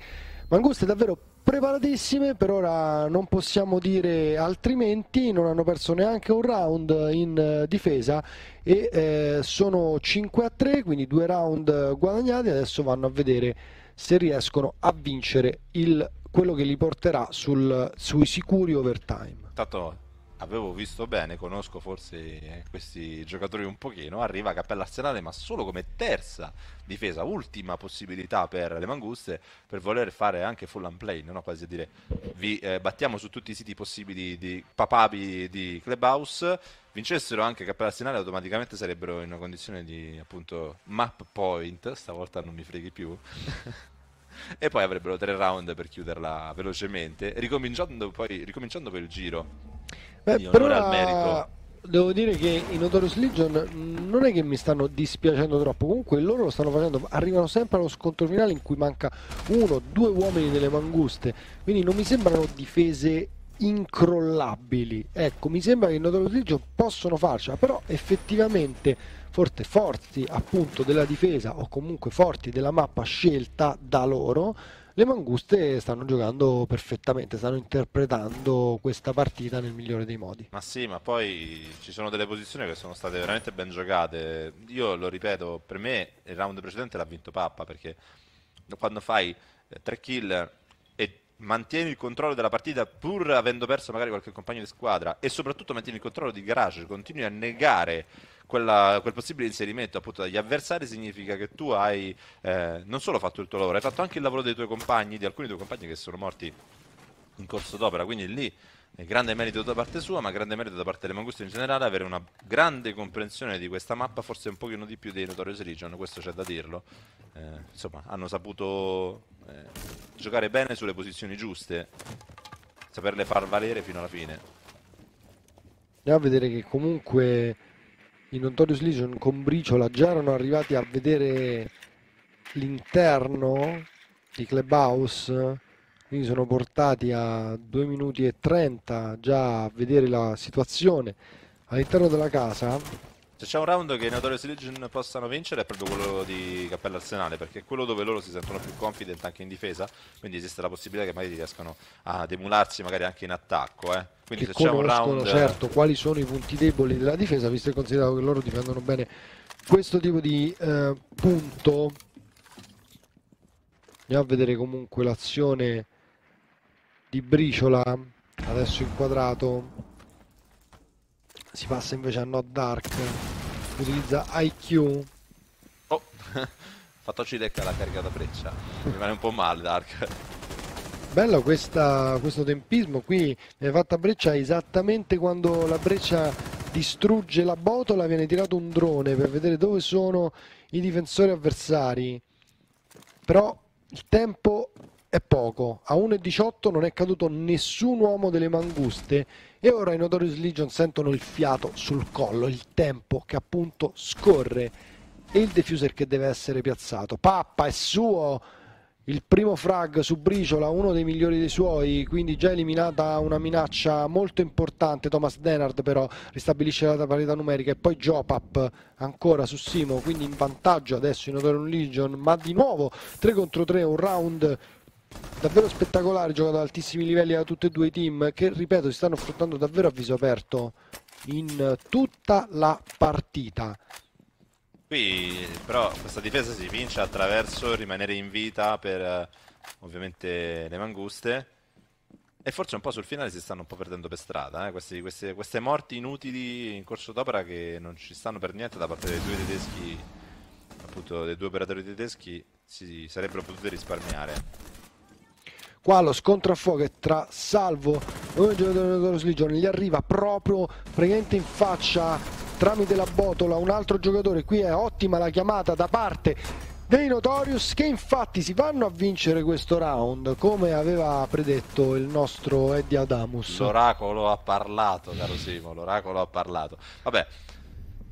Manguste davvero preparatissime per ora non possiamo dire altrimenti non hanno perso neanche un round in eh, difesa e eh, sono 5 a 3 quindi due round guadagnati. Adesso vanno a vedere se riescono a vincere il quello che li porterà sul, sui sicuri overtime. Tanto avevo visto bene, conosco forse questi giocatori un pochino, arriva Cappella Arsenale ma solo come terza difesa, ultima possibilità per le Manguste per voler fare anche full and play, no? quasi a dire vi eh, battiamo su tutti i siti possibili di papabi di Clubhouse, vincessero anche Cappella Arsenale automaticamente sarebbero in una condizione di appunto map point, stavolta non mi freghi più. e poi avrebbero tre round per chiuderla velocemente, ricominciando poi, ricominciando poi il giro. Beh, però al merito. Devo dire che i Notorious Legion non è che mi stanno dispiacendo troppo, comunque loro lo stanno facendo, arrivano sempre allo scontro finale in cui manca uno, due uomini delle manguste, quindi non mi sembrano difese incrollabili. Ecco, mi sembra che i Notorious Legion possono farcela, però effettivamente forte, forti appunto della difesa o comunque forti della mappa scelta da loro, le manguste stanno giocando perfettamente, stanno interpretando questa partita nel migliore dei modi. Ma sì, ma poi ci sono delle posizioni che sono state veramente ben giocate. Io lo ripeto, per me il round precedente l'ha vinto Pappa perché quando fai eh, tre kill mantieni il controllo della partita pur avendo perso magari qualche compagno di squadra e soprattutto mantieni il controllo di garage, continui a negare quella, quel possibile inserimento appunto dagli avversari significa che tu hai eh, non solo fatto il tuo lavoro, hai fatto anche il lavoro dei tuoi compagni, di alcuni tuoi compagni che sono morti in corso d'opera, quindi lì grande merito da parte sua, ma grande merito da parte delle Manguste in generale avere una grande comprensione di questa mappa, forse un pochino di più dei Notorious Region, questo c'è da dirlo. Eh, insomma, hanno saputo eh, giocare bene sulle posizioni giuste, saperle far valere fino alla fine. Andiamo a vedere che comunque i Notorious Legion con Briciola già erano arrivati a vedere l'interno di Clubhouse quindi sono portati a 2 minuti e 30 già a vedere la situazione all'interno della casa se c'è un round che i Notorious Legion possano vincere è proprio quello di Cappella Arsenale, perché è quello dove loro si sentono più confident anche in difesa, quindi esiste la possibilità che magari riescano ad emularsi magari anche in attacco. Eh. Quindi che se c'è un round... certo quali sono i punti deboli della difesa, visto e considerato che loro difendono bene questo tipo di eh, punto. Andiamo a vedere comunque l'azione di Briciola, adesso inquadrato. Si passa invece a Not Dark utilizza IQ oh fattoci decca la carica da breccia mi rimane un po' male Dark. Bello questa, questo tempismo qui viene fatta breccia esattamente quando la breccia distrugge la botola viene tirato un drone per vedere dove sono i difensori avversari. Però il tempo è poco a 1.18 non è caduto nessun uomo delle manguste e ora i Notorious Legion sentono il fiato sul collo, il tempo che appunto scorre e il diffuser che deve essere piazzato. Pappa è suo, il primo frag su Briciola, uno dei migliori dei suoi, quindi già eliminata una minaccia molto importante. Thomas Denard però ristabilisce la parità numerica e poi Jopap ancora su Simo, quindi in vantaggio adesso in Notorious Legion, ma di nuovo 3 contro 3, un round davvero spettacolare, giocato ad altissimi livelli da tutti e due i team che, ripeto, si stanno affrontando davvero a viso aperto in tutta la partita. Qui però questa difesa si vince attraverso rimanere in vita per eh, ovviamente le manguste e forse un po' sul finale si stanno un po' perdendo per strada, eh? queste, queste, queste morti inutili in corso d'opera che non ci stanno per niente da parte dei due tedeschi, appunto dei due operatori tedeschi, si sarebbero potute risparmiare. Qua lo scontro a fuoco è tra Salvo e un giocatore dello Legion, gli arriva proprio praticamente in faccia tramite la botola un altro giocatore. Qui è ottima la chiamata da parte dei Notorious che infatti si vanno a vincere questo round come aveva predetto il nostro Eddie Adamus. L'oracolo ha parlato, caro Simo, l'oracolo ha parlato. Vabbè,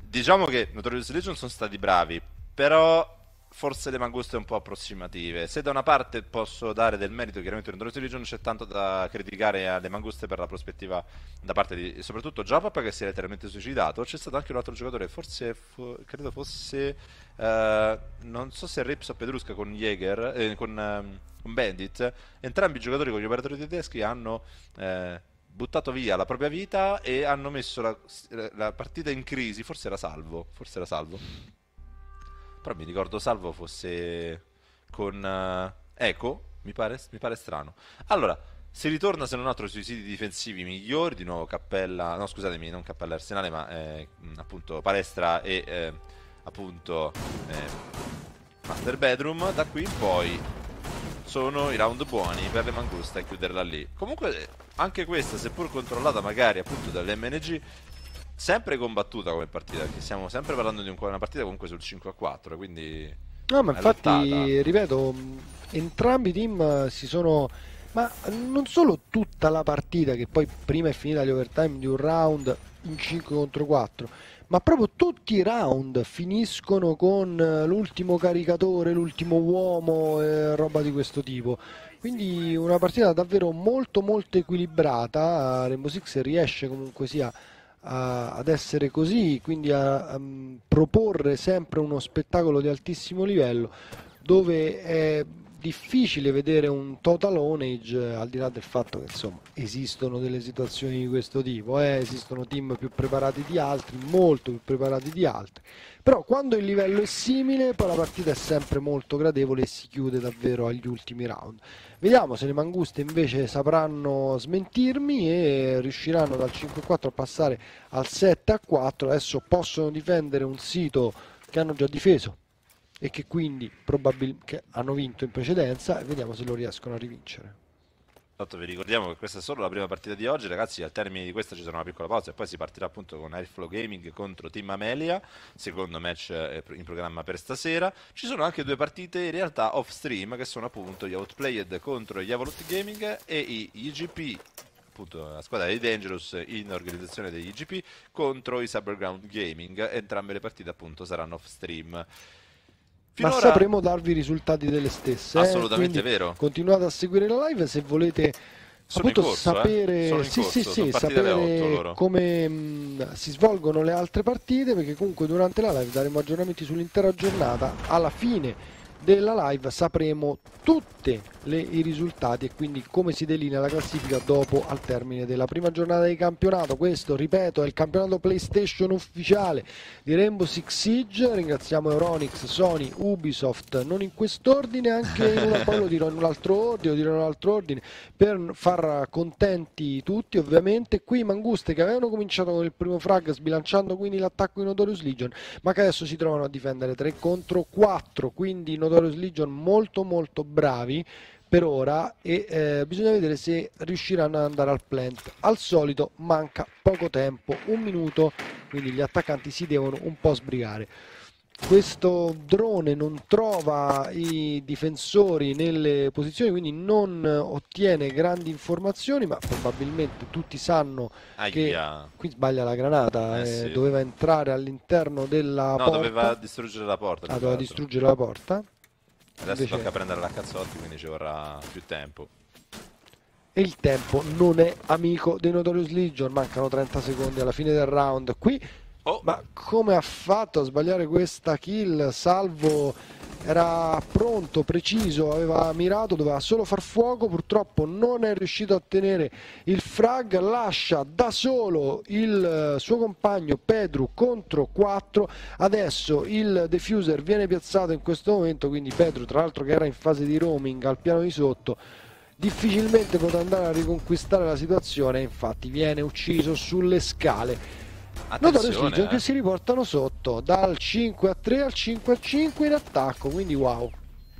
diciamo che Notorious Legion sono stati bravi, però forse le manguste un po' approssimative. Se da una parte posso dare del merito, chiaramente Notorious Legion c'è tanto da criticare alle manguste per la prospettiva da parte di soprattutto Jopap che si è letteralmente suicidato. C'è stato anche un altro giocatore, forse fu, credo fosse uh, non so se Rips o Pedrusca con Jäger, eh, con, um, Bandit. Entrambi i giocatori con gli operatori tedeschi hanno eh, buttato via la propria vita e hanno messo la, la partita in crisi. Forse era salvo, forse era salvo però mi ricordo Salvo fosse con uh, Eco, mi pare, mi pare strano. Allora, si ritorna se non altro sui siti difensivi migliori, di nuovo Cappella, no scusatemi, non Cappella Arsenale, ma eh, appunto Palestra e eh, appunto eh, Master Bedroom. Da qui in poi sono i round buoni per le manguste e chiuderla lì. Comunque anche questa, seppur controllata magari appunto dall'MNG, sempre combattuta come partita, perché stiamo sempre parlando di un, una partita comunque sul 5 a 4, quindi... No, ma infatti, lottata. ripeto, entrambi i team si sono... Ma non solo tutta la partita, che poi prima è finita gli overtime di un round in 5 contro 4, ma proprio tutti i round finiscono con l'ultimo caricatore, l'ultimo uomo e roba di questo tipo. Quindi una partita davvero molto molto equilibrata. Rainbow Six riesce comunque sia a, ad essere così, quindi a, a, proporre sempre uno spettacolo di altissimo livello dove è difficile vedere un total ownage al di là del fatto che insomma esistono delle situazioni di questo tipo eh? esistono team più preparati di altri molto più preparati di altri però quando il livello è simile poi la partita è sempre molto gradevole e si chiude davvero agli ultimi round Vediamo se le manguste invece sapranno smentirmi e riusciranno dal 5-4 a passare al 7-4. Adesso possono difendere un sito che hanno già difeso e che quindi probabilmente hanno vinto in precedenza e vediamo se lo riescono a rivincere. Tanto vi ricordiamo che questa è solo la prima partita di oggi, ragazzi. Al termine di questa ci sarà una piccola pausa e poi si partirà appunto con Airflow Gaming contro Team Amelia, secondo match eh, in programma per stasera. Ci sono anche due partite in realtà off stream che sono appunto gli Outplayed contro gli Evolut Gaming e i IGP appunto la squadra dei Dangerous in organizzazione degli IGP contro i Cyberground Gaming. Entrambe le partite appunto saranno off stream. Finora... Ma sapremo darvi i risultati delle stesse. Eh, Assolutamente eh? vero. Continuate a seguire la live se volete sono appunto corso, sapere, eh? sì, sì, sì, sapere come mh, si svolgono le altre partite perché comunque durante la live daremo aggiornamenti sull'intera giornata alla fine della live sapremo tutti i risultati e quindi come si delinea la classifica dopo al termine della prima giornata di campionato. Questo ripeto è il campionato PlayStation ufficiale di Rainbow Six Siege. Ringraziamo Euronix, Sony, Ubisoft non in quest'ordine anche in una, poi lo dirò in un altro ordine, lo dirò in un altro ordine per far contenti tutti ovviamente. Qui Manguste che avevano cominciato con il primo frag sbilanciando quindi l'attacco di Notorious Legion ma che adesso si trovano a difendere 3 contro 4 quindi Notorious Legion molto molto bravi per ora e eh, bisogna vedere se riusciranno ad andare al plant. Al solito manca poco tempo, un minuto, quindi gli attaccanti si devono un po' sbrigare. Questo drone non trova i difensori nelle posizioni, quindi non ottiene grandi informazioni, ma probabilmente tutti sanno Aia. che qui sbaglia la granata, eh, eh, sì. doveva entrare all'interno della no, porta. doveva distruggere la porta. Ah, doveva distruggere la porta. Adesso Invece... tocca prendere la cazzotti, quindi ci vorrà più tempo. E il tempo non è amico dei Notorious Legion, mancano 30 secondi alla fine del round. Qui, oh. ma come ha fatto a sbagliare questa kill? Salvo era pronto, preciso, aveva mirato, doveva solo far fuoco, purtroppo non è riuscito a ottenere il frag, lascia da solo il suo compagno Pedro contro 4, adesso il diffuser viene piazzato in questo momento, quindi Pedro tra l'altro che era in fase di roaming al piano di sotto, difficilmente potrà andare a riconquistare la situazione, infatti viene ucciso sulle scale Notorious Legion eh. che si riportano sotto dal 5 a 3 al 5 a 5 in attacco, quindi wow.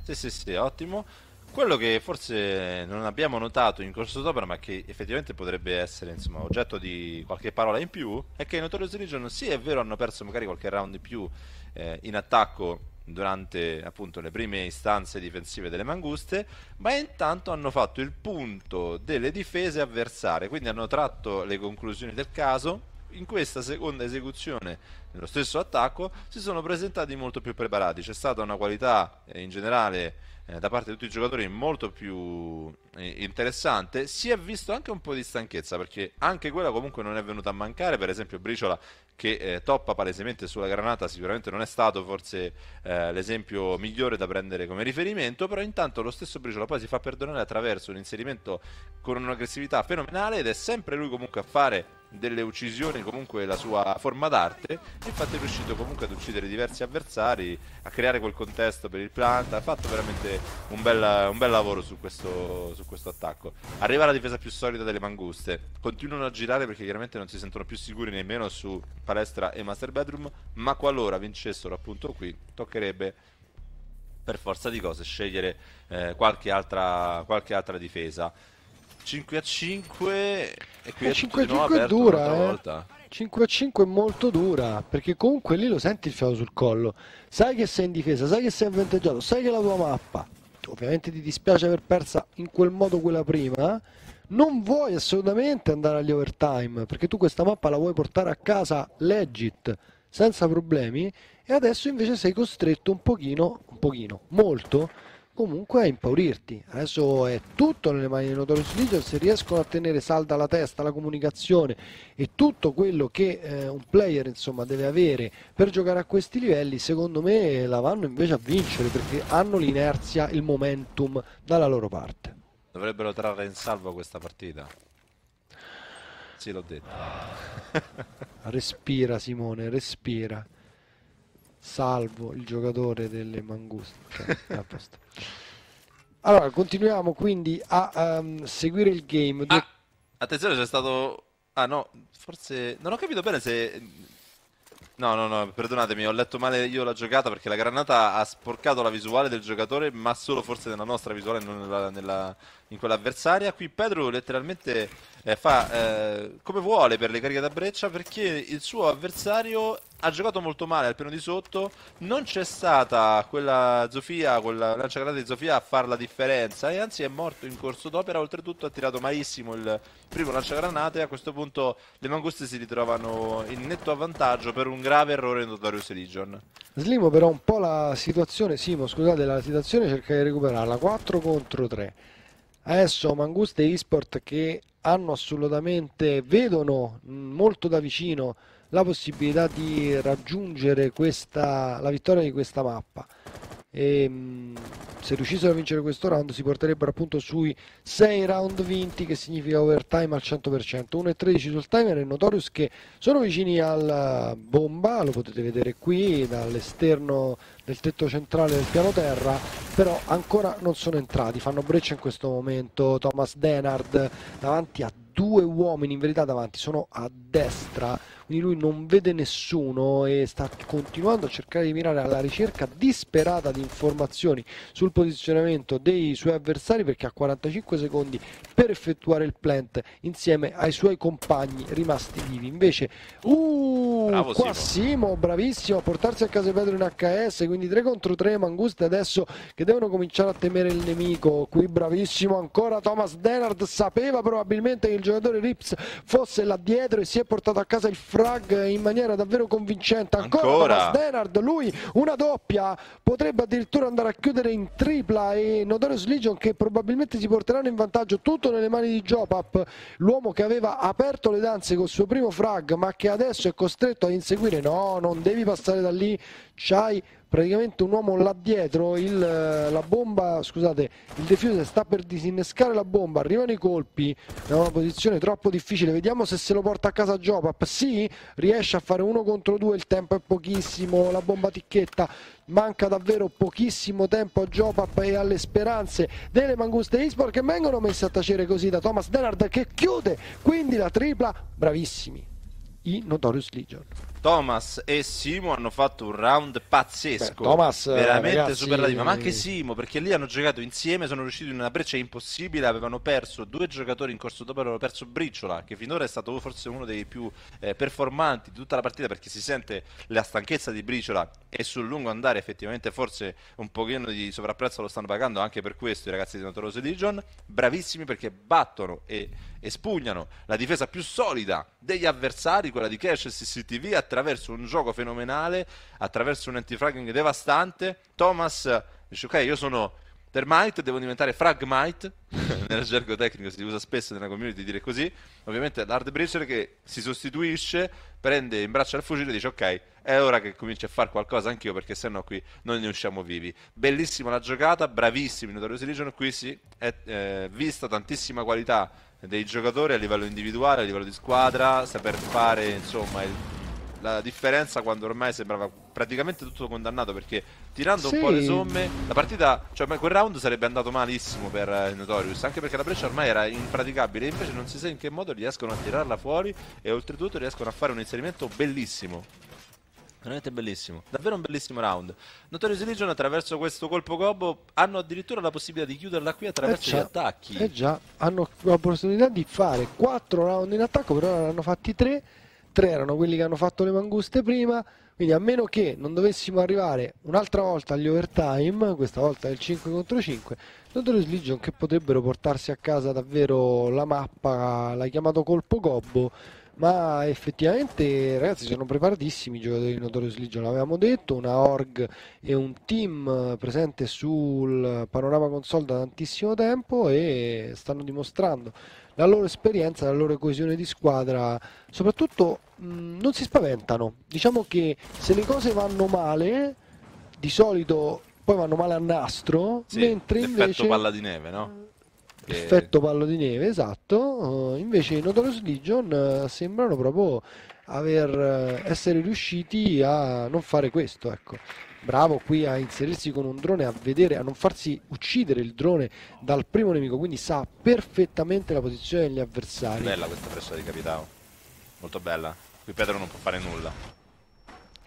Sì, sì, sì, ottimo. Quello che forse non abbiamo notato in corso d'opera, ma che effettivamente potrebbe essere insomma, oggetto di qualche parola in più, è che i Notorious Legion sì è vero hanno perso magari qualche round in più eh, in attacco durante appunto le prime istanze difensive delle manguste, ma intanto hanno fatto il punto delle difese avversarie, quindi hanno tratto le conclusioni del caso. In questa seconda esecuzione dello stesso attacco si sono presentati molto più preparati, c'è stata una qualità eh, in generale eh, da parte di tutti i giocatori molto più eh, interessante. Si è visto anche un po' di stanchezza perché anche quella comunque non è venuta a mancare. Per esempio, Briciola che eh, toppa palesemente sulla granata sicuramente non è stato forse eh, l'esempio migliore da prendere come riferimento, però intanto lo stesso Briciola poi si fa perdonare attraverso un inserimento con un'aggressività fenomenale ed è sempre lui comunque a fare delle uccisioni comunque la sua forma d'arte. Infatti è riuscito comunque ad uccidere diversi avversari a creare quel contesto per il plant ha fatto veramente un bel, un bel lavoro su questo, su questo attacco. Arriva la difesa più solida delle manguste continuano a girare perché chiaramente non si sentono più sicuri nemmeno su palestra e master bedroom ma qualora vincessero appunto qui toccherebbe per forza di cose scegliere eh, qualche, altra, qualche altra difesa 5 a 5 e qui eh, 5 a 5 è dura, eh. 5 a 5 è molto dura, perché comunque lì lo senti il fiato sul collo. Sai che sei in difesa, sai che sei avvantaggiato, sai che la tua mappa. Ovviamente ti dispiace aver persa in quel modo quella prima. Non vuoi assolutamente andare agli overtime, perché tu questa mappa la vuoi portare a casa legit, senza problemi, e adesso invece sei costretto un pochino, un pochino, molto, comunque a impaurirti. Adesso è tutto nelle mani di Notorious Legion, se riescono a tenere salda la testa, la comunicazione e tutto quello che eh, un player insomma deve avere per giocare a questi livelli, secondo me la vanno invece a vincere perché hanno l'inerzia, il momentum dalla loro parte. Dovrebbero trarre in salvo questa partita. Sì, l'ho detto. respira Simone, respira salvo il giocatore delle manguste. Cioè, allora, continuiamo quindi a um, seguire il game. Ah, attenzione, c'è stato... Ah no, forse... Non ho capito bene se... No, no, no, perdonatemi, ho letto male io la giocata perché la granata ha sporcato la visuale del giocatore, ma solo forse nella nostra visuale, non nella, nella, in quella avversaria. Qui Pedro letteralmente eh, fa eh, come vuole per le cariche da breccia perché il suo avversario ha giocato molto male al piano di sotto, non c'è stata quella Zofia, quella lanciagranate di Zofia a fare la differenza. E anzi è morto in corso d'opera, oltretutto ha tirato malissimo il primo lanciagranate a questo punto le manguste si ritrovano in netto avvantaggio per un grave errore in Notorious Legion. Slimo però un po' la situazione, Simo scusate la situazione cerca di recuperarla, 4 contro 3. Adesso Manguste e eSport che hanno assolutamente, vedono molto da vicino la possibilità di raggiungere questa, la vittoria di questa mappa. E mh, se riuscissero a vincere questo round si porterebbero appunto sui 6 round vinti che significa overtime al 100% 1 e 13 sul timer e Notorious che sono vicini alla bomba lo potete vedere qui dall'esterno del tetto centrale del piano terra però ancora non sono entrati fanno breccia in questo momento. Thomas Denard davanti a due uomini in verità davanti sono a destra quindi lui non vede nessuno e sta continuando a cercare di mirare alla ricerca disperata di informazioni sul posizionamento dei suoi avversari perché ha 45 secondi per effettuare il plant insieme ai suoi compagni rimasti vivi invece uh, Bravo, qua Simo. Simo bravissimo a portarsi a casa Pedro in HS quindi 3 contro 3 Manguste adesso che devono cominciare a temere il nemico qui bravissimo ancora Thomas Denard sapeva probabilmente che il giocatore Rips fosse là dietro e si è portato a casa il fratello frag in maniera davvero convincente. Ancora, Ancora. Denard, lui una doppia, potrebbe addirittura andare a chiudere in tripla e Notorious Legion che probabilmente si porteranno in vantaggio tutto nelle mani di Jopap, l'uomo che aveva aperto le danze col suo primo frag ma che adesso è costretto a inseguire. No, non devi passare da lì, c'hai praticamente un uomo là dietro, il, la bomba, scusate, il diffuser sta per disinnescare la bomba, arrivano i colpi, è una posizione troppo difficile, vediamo se se lo porta a casa Jopap, sì, riesce a fare uno contro due, il tempo è pochissimo, la bomba ticchetta, manca davvero pochissimo tempo a Jopap e alle speranze delle Manguste Esport che vengono messe a tacere così da Thomas Denard che chiude quindi la tripla, bravissimi, i Notorious Legion. Thomas e Simo hanno fatto un round pazzesco, Beh, Thomas, veramente ragazzi... superlativo, ma anche Simo, perché lì hanno giocato insieme, sono riusciti in una breccia impossibile, avevano perso due giocatori in corso dopo, avevano perso Briciola, che finora è stato forse uno dei più eh, performanti di tutta la partita, perché si sente la stanchezza di Briciola e sul lungo andare effettivamente forse un pochino di sovrapprezzo lo stanno pagando anche per questo i ragazzi di Notorious Legion, bravissimi perché battono e espugnano la difesa più solida degli avversari, quella di Cash e CCTV, attraverso un gioco fenomenale, attraverso un anti-fragging devastante. Thomas dice ok, io sono Termite, devo diventare Fragmite, nel gergo tecnico si usa spesso nella community dire così. Ovviamente l'Hard Breacher che si sostituisce, prende in braccio il fucile e dice ok, è ora che cominci a fare qualcosa anch'io perché sennò qui non ne usciamo vivi. Bellissima la giocata, bravissimi Notorious Legion, qui sì, è eh, vista tantissima qualità dei giocatori a livello individuale, a livello di squadra, saper fare insomma il, la differenza quando ormai sembrava praticamente tutto condannato perché tirando sì. un po' le somme la partita, cioè quel round sarebbe andato malissimo per eh, Notorious anche perché la breccia ormai era impraticabile invece non si sa in che modo riescono a tirarla fuori e oltretutto riescono a fare un inserimento bellissimo Veramente bellissimo, davvero un bellissimo round. Notorious Legion attraverso questo colpo gobbo hanno addirittura la possibilità di chiuderla qui attraverso eh già, gli attacchi. Eh già, hanno la possibilità di fare 4 round in attacco, però ne hanno fatti 3. 3 erano quelli che hanno fatto le manguste prima, quindi a meno che non dovessimo arrivare un'altra volta agli overtime, questa volta il 5 contro 5, Notorious Legion che potrebbero portarsi a casa davvero la mappa, l'hai chiamato colpo gobbo ma effettivamente ragazzi sono preparatissimi i giocatori di Notorious Legion l'avevamo detto una org e un team presente sul panorama console da tantissimo tempo e stanno dimostrando la loro esperienza, la loro coesione di squadra soprattutto mh, non si spaventano diciamo che se le cose vanno male di solito poi vanno male a nastro sì, mentre invece palla di neve no? effetto pallo di neve, esatto. invece i Notorious Legion eh, sembrano proprio aver, eh, essere riusciti a non fare questo, ecco. Bravo qui a inserirsi con un drone, a vedere, a non farsi uccidere il drone dal primo nemico, quindi sa perfettamente la posizione degli avversari. Bella questa pressa di Capitao, molto bella. Qui Pedro non può fare nulla.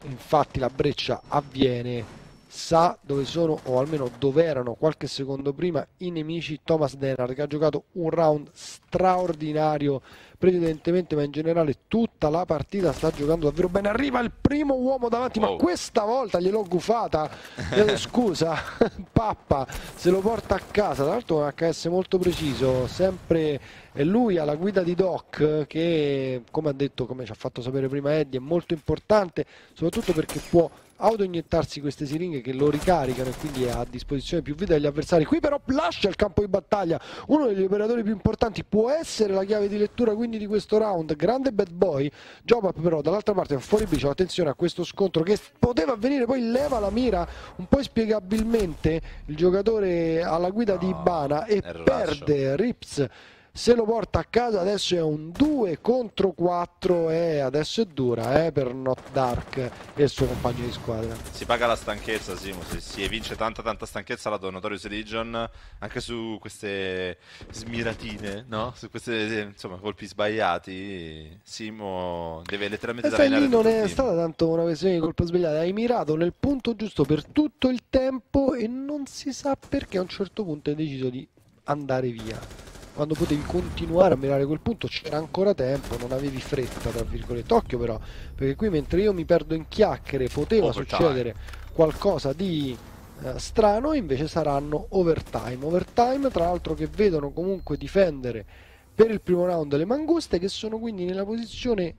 Infatti la breccia avviene sa dove sono o almeno dove erano qualche secondo prima i nemici Thomas Denard che ha giocato un round straordinario precedentemente ma in generale tutta la partita sta giocando davvero bene. Arriva il primo uomo davanti oh. ma questa volta gliel'ho gufata. Scusa Pappa se lo porta a casa. Tra l'altro un HS molto preciso sempre lui alla guida di Doc che come ha detto come ci ha fatto sapere prima Eddie è molto importante soprattutto perché può auto-iniettarsi queste siringhe che lo ricaricano e quindi ha a disposizione più vita degli avversari. Qui però lascia il campo di battaglia, uno degli operatori più importanti, può essere la chiave di lettura quindi di questo round. Grande bad boy, Jobap però dall'altra parte fuori bicio, attenzione a questo scontro che poteva avvenire, poi leva la mira un po' inspiegabilmente il giocatore alla guida no, di Ibana e perde Rips se lo porta a casa adesso è un 2 contro 4 e adesso è dura eh, per Not Dark e il suo compagno di squadra. Si paga la stanchezza Simo se si evince tanta tanta stanchezza la Notorious Legion anche su queste smiratine no? su questi insomma colpi sbagliati Simo deve letteralmente e lì non è stata tanto una questione di colpo sbagliato hai mirato nel punto giusto per tutto il tempo e non si sa perché a un certo punto hai deciso di andare via quando potevi continuare a mirare quel punto c'era ancora tempo, non avevi fretta, tra virgolette. Occhio però, perché qui mentre io mi perdo in chiacchiere poteva overtime. succedere qualcosa di eh, strano, invece saranno overtime. Overtime, tra l'altro, che vedono comunque difendere per il primo round le manguste, che sono quindi nella posizione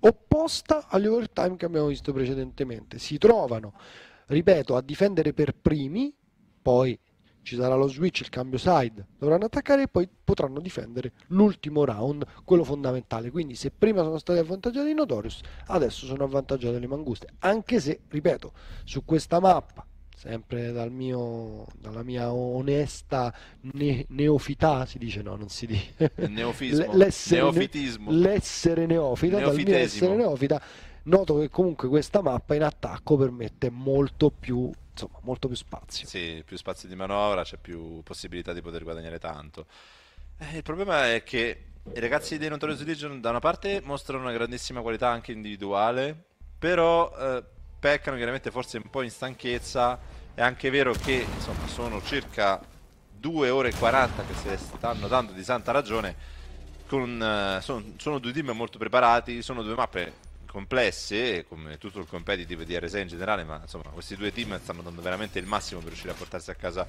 opposta agli overtime che abbiamo visto precedentemente. Si trovano, ripeto, a difendere per primi, poi ci sarà lo switch, il cambio side, dovranno attaccare e poi potranno difendere l'ultimo round, quello fondamentale. Quindi se prima sono stati avvantaggiati i Notorious, adesso sono avvantaggiati le Manguste, anche se, ripeto, su questa mappa sempre dal mio, dalla mia onesta ne, neofità, si dice no, non si dice. Neofismo. l'essere, Neofitismo. L'essere neofita, dal mio essere neofita, noto che comunque questa mappa in attacco permette molto più insomma, molto più spazio. Sì, più spazio di manovra, c'è più possibilità di poter guadagnare tanto. Eh, il problema è che i ragazzi dei Notorious Legion da una parte mostrano una grandissima qualità anche individuale, però eh, peccano chiaramente forse un po' in stanchezza. È anche vero che insomma sono circa 2 ore e 40 che si stanno dando di santa ragione. Con, uh, sono, sono, due team molto preparati, sono due mappe complesse, come tutto il competitive di RSA in generale, ma insomma questi due team stanno dando veramente il massimo per riuscire a portarsi a casa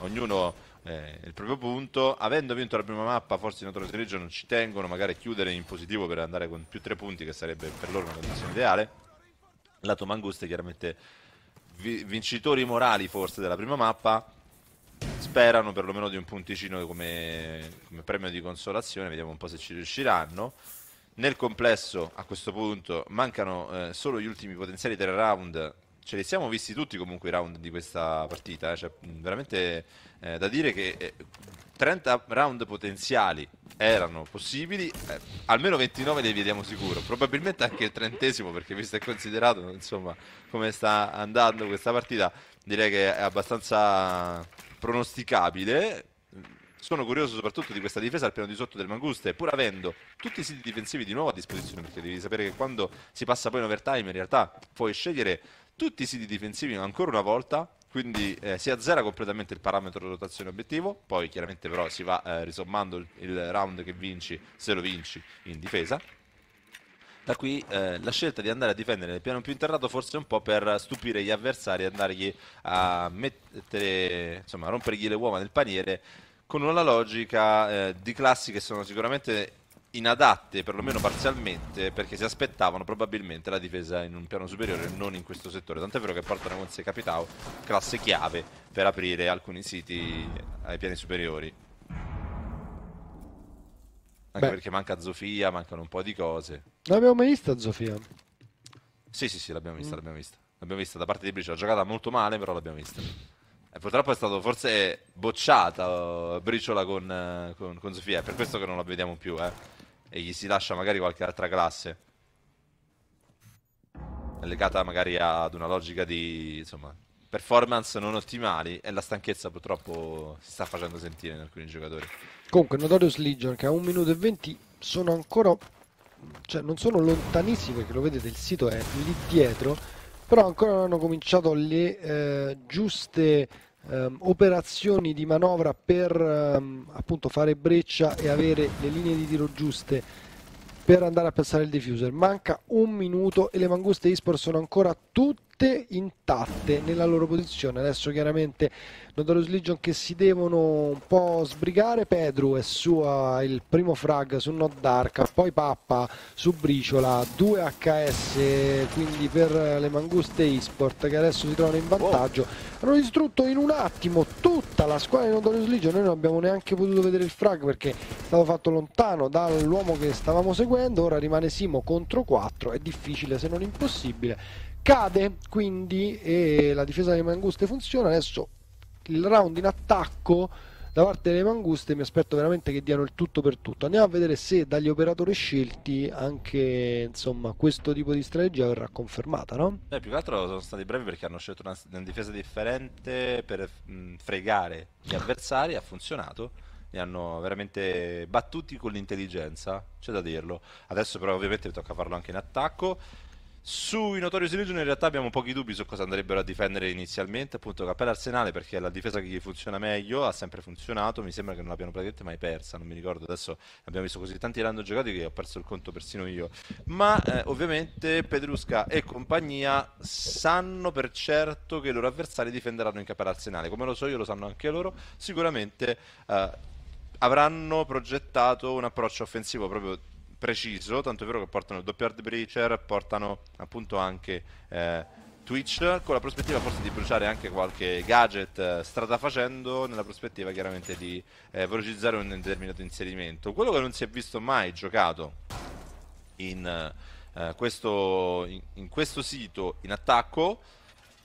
ognuno eh, il proprio punto. Avendo vinto la prima mappa, forse i Notorious Region ci tengono magari chiudere in positivo per andare con più tre punti, che sarebbe per loro una condizione ideale. Lato Manguste, chiaramente vi vincitori morali forse della prima mappa sperano perlomeno di un punticino come, come, premio di consolazione, vediamo un po' se ci riusciranno. Nel complesso, a questo punto, mancano eh, solo gli ultimi potenziali tre round. Ce li siamo visti tutti comunque i round di questa partita, eh? cioè, veramente eh, da dire che eh, 30 round potenziali erano possibili, eh, almeno 29 li vediamo sicuro, probabilmente anche il trentesimo perché visto e considerato insomma come sta andando questa partita direi che è abbastanza pronosticabile. Sono curioso soprattutto di questa difesa al piano di sotto del Manguste, pur avendo tutti i siti difensivi di nuovo a disposizione, perché devi sapere che quando si passa poi in overtime in realtà puoi scegliere tutti i siti difensivi ancora una volta, quindi eh, si azzera completamente il parametro rotazione obiettivo, poi chiaramente però si va eh, risommando il, round che vinci se lo vinci in difesa. Da qui eh, la scelta di andare a difendere nel piano più interrato forse un po' per stupire gli avversari e andargli a mettere, insomma, a rompergli le uova nel paniere con una logica eh, di classi che sono sicuramente inadatte, perlomeno parzialmente, perché si aspettavano probabilmente la difesa in un piano superiore non in questo settore. Tant'è vero che portano con sé Capitao classe chiave per aprire alcuni siti ai piani superiori. Anche Beh. perché manca Zofia, mancano un po' di cose. L'abbiamo mai vista Zofia? Sì, sì, sì, l'abbiamo vista, mm. l'abbiamo vista. L'abbiamo vista da parte di Briciola. Ha giocata molto male, però l'abbiamo vista. E purtroppo è stato forse bocciata uh, Briciola con, uh, con, con, Sofia. È per questo che non la vediamo più, eh. E gli si lascia magari qualche altra classe. Legata magari ad una logica di, insomma, performance non ottimali e la stanchezza purtroppo si sta facendo sentire in alcuni giocatori. Comunque Notorious Legion che a 1 minuto e 20 sono ancora, cioè non sono lontanissimi perché lo vedete il sito è lì dietro, però ancora non hanno cominciato le eh, giuste eh, operazioni di manovra per eh, appunto fare breccia e avere le linee di tiro giuste per andare a passare il diffuser. Manca un minuto e le manguste eSport sono ancora tutte intatte nella loro posizione. Adesso chiaramente Notorious Legion che si devono un po' sbrigare. Pedro è sua il primo frag su Not Dark, poi Pappa su Briciola, 2 HS quindi per le Manguste eSport che adesso si trovano in vantaggio. Hanno distrutto in un attimo tutta la squadra di Notorious Legion. Noi non abbiamo neanche potuto vedere il frag perché è stato fatto lontano dall'uomo che stavamo seguendo. Ora rimane Simo contro 4. È difficile se non impossibile cade quindi e la difesa delle manguste funziona adesso il round in attacco da parte delle manguste mi aspetto veramente che diano il tutto per tutto. Andiamo a vedere se dagli operatori scelti anche insomma, questo tipo di strategia verrà confermata, no? Beh, più che altro sono stati brevi perché hanno scelto una, una difesa differente per mh, fregare gli avversari, ha funzionato. Li hanno veramente battuti con l'intelligenza, c'è da dirlo. Adesso però ovviamente tocca farlo anche in attacco. Sui Notorious Legion in realtà abbiamo pochi dubbi su cosa andrebbero a difendere inizialmente, appunto Cappella Arsenale perché è la difesa che gli funziona meglio, ha sempre funzionato, mi sembra che non l'abbiano praticamente mai persa, non mi ricordo, adesso abbiamo visto così tanti random giocati che ho perso il conto persino io, ma eh, ovviamente Pedrusca e compagnia sanno per certo che i loro avversari difenderanno in Cappella Arsenale, come lo so io lo sanno anche loro, sicuramente eh, avranno progettato un approccio offensivo proprio preciso, tanto è vero che portano il doppio hard breacher, portano appunto anche eh, Twitch, con la prospettiva forse di bruciare anche qualche gadget eh, strada facendo, nella prospettiva chiaramente di eh, velocizzare un determinato inserimento. Quello che non si è visto mai giocato in, eh, questo, in, in questo sito in attacco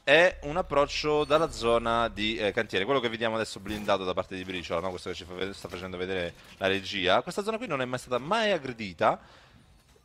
è un approccio dalla zona di eh, cantiere, quello che vediamo adesso blindato da parte di Briciola, no? questo che ci fa, sta facendo vedere la regia. Questa zona qui non è mai stata mai aggredita,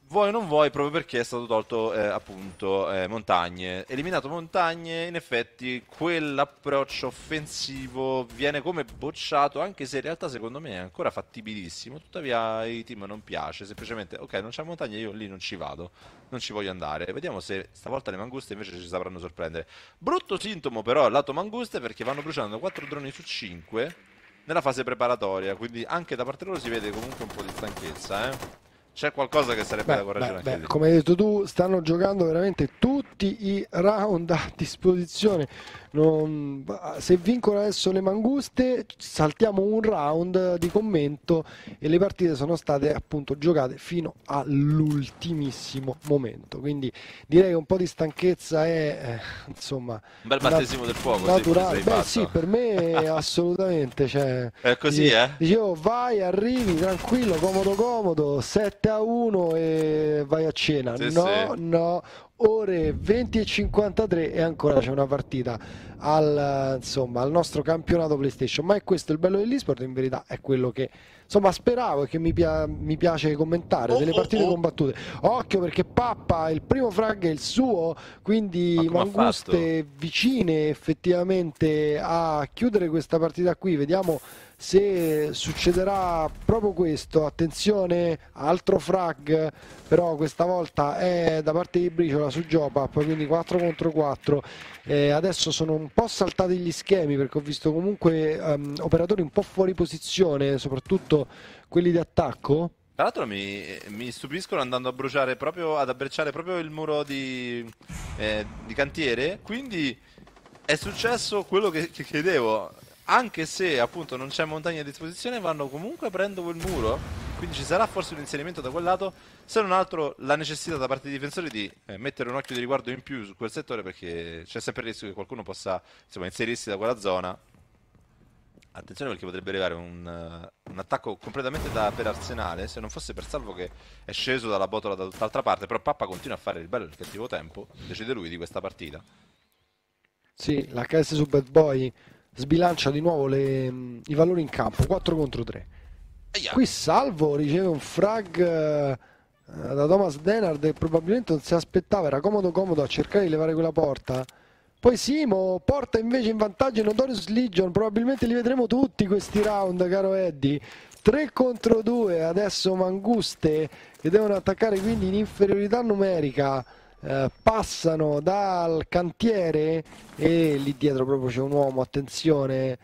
vuoi o non vuoi, proprio perché è stato tolto eh, appunto eh, Montagne. Eliminato Montagne, in effetti quell'approccio offensivo viene come bocciato, anche se in realtà secondo me è ancora fattibilissimo. Tuttavia ai team non piace, semplicemente ok, non c'è Montagne, io lì non ci vado, non ci voglio andare. Vediamo se stavolta le manguste invece ci sapranno sorprendere. Brutto sintomo però lato manguste perché vanno bruciando 4 droni su 5 nella fase preparatoria, quindi anche da parte loro si vede comunque un po' di stanchezza, eh c'è qualcosa che sarebbe beh, da correggere beh, beh, come hai detto tu stanno giocando veramente tutti i round a disposizione non... se vincono adesso le manguste saltiamo un round di commento e le partite sono state appunto giocate fino all'ultimissimo momento. Quindi direi che un po' di stanchezza è eh, insomma un bel battesimo del fuoco naturale. beh sì per me assolutamente cioè, è così eh? dicevo vai arrivi tranquillo comodo comodo 7 a 1 e vai a cena. Sì, no sì. no ore 20 e 53 e ancora c'è una partita al, insomma, al nostro campionato PlayStation. Ma è questo il bello dell'esport, in verità è quello che insomma speravo e che mi, pia- mi piace commentare oh, delle oh, partite oh, oh. combattute. Occhio perché Pappa il primo frag è il suo, quindi Manguste vicine effettivamente a chiudere questa partita qui. Vediamo se succederà proprio questo attenzione altro frag però questa volta è da parte di Briciola su Jopap quindi 4 contro 4 eh, adesso sono un po' saltati gli schemi perché ho visto comunque um, operatori un po' fuori posizione soprattutto quelli di attacco. Tra l'altro mi, mi, stupiscono andando a bruciare proprio, ad abbracciare proprio il muro di, eh, di cantiere, quindi è successo quello che, che chiedevo anche se appunto non c'è montagna a disposizione vanno comunque aprendo quel muro quindi ci sarà forse un inserimento da quel lato se non altro la necessità da parte dei difensori di eh, mettere un occhio di riguardo in più su quel settore perché c'è sempre il rischio che qualcuno possa insomma, inserirsi da quella zona. Attenzione perché potrebbe arrivare un, uh, un attacco completamente da, per Arsenale se non fosse per Salvo che è sceso dalla botola da tutt'altra parte però Pappa continua a fare il bello e il cattivo tempo decide lui di questa partita. Sì, la KS su Bad Boy sbilancia di nuovo le, i valori in campo 4 contro 3 qui Salvo riceve un frag eh, da Thomas Denard e probabilmente non si aspettava era comodo comodo a cercare di levare quella porta. Poi Simo porta invece in vantaggio Notorious Legion probabilmente li vedremo tutti questi round caro Eddie. 3 contro 2 adesso Manguste che devono attaccare quindi in inferiorità numerica eh, passano dal cantiere e lì dietro proprio c'è un uomo, attenzione,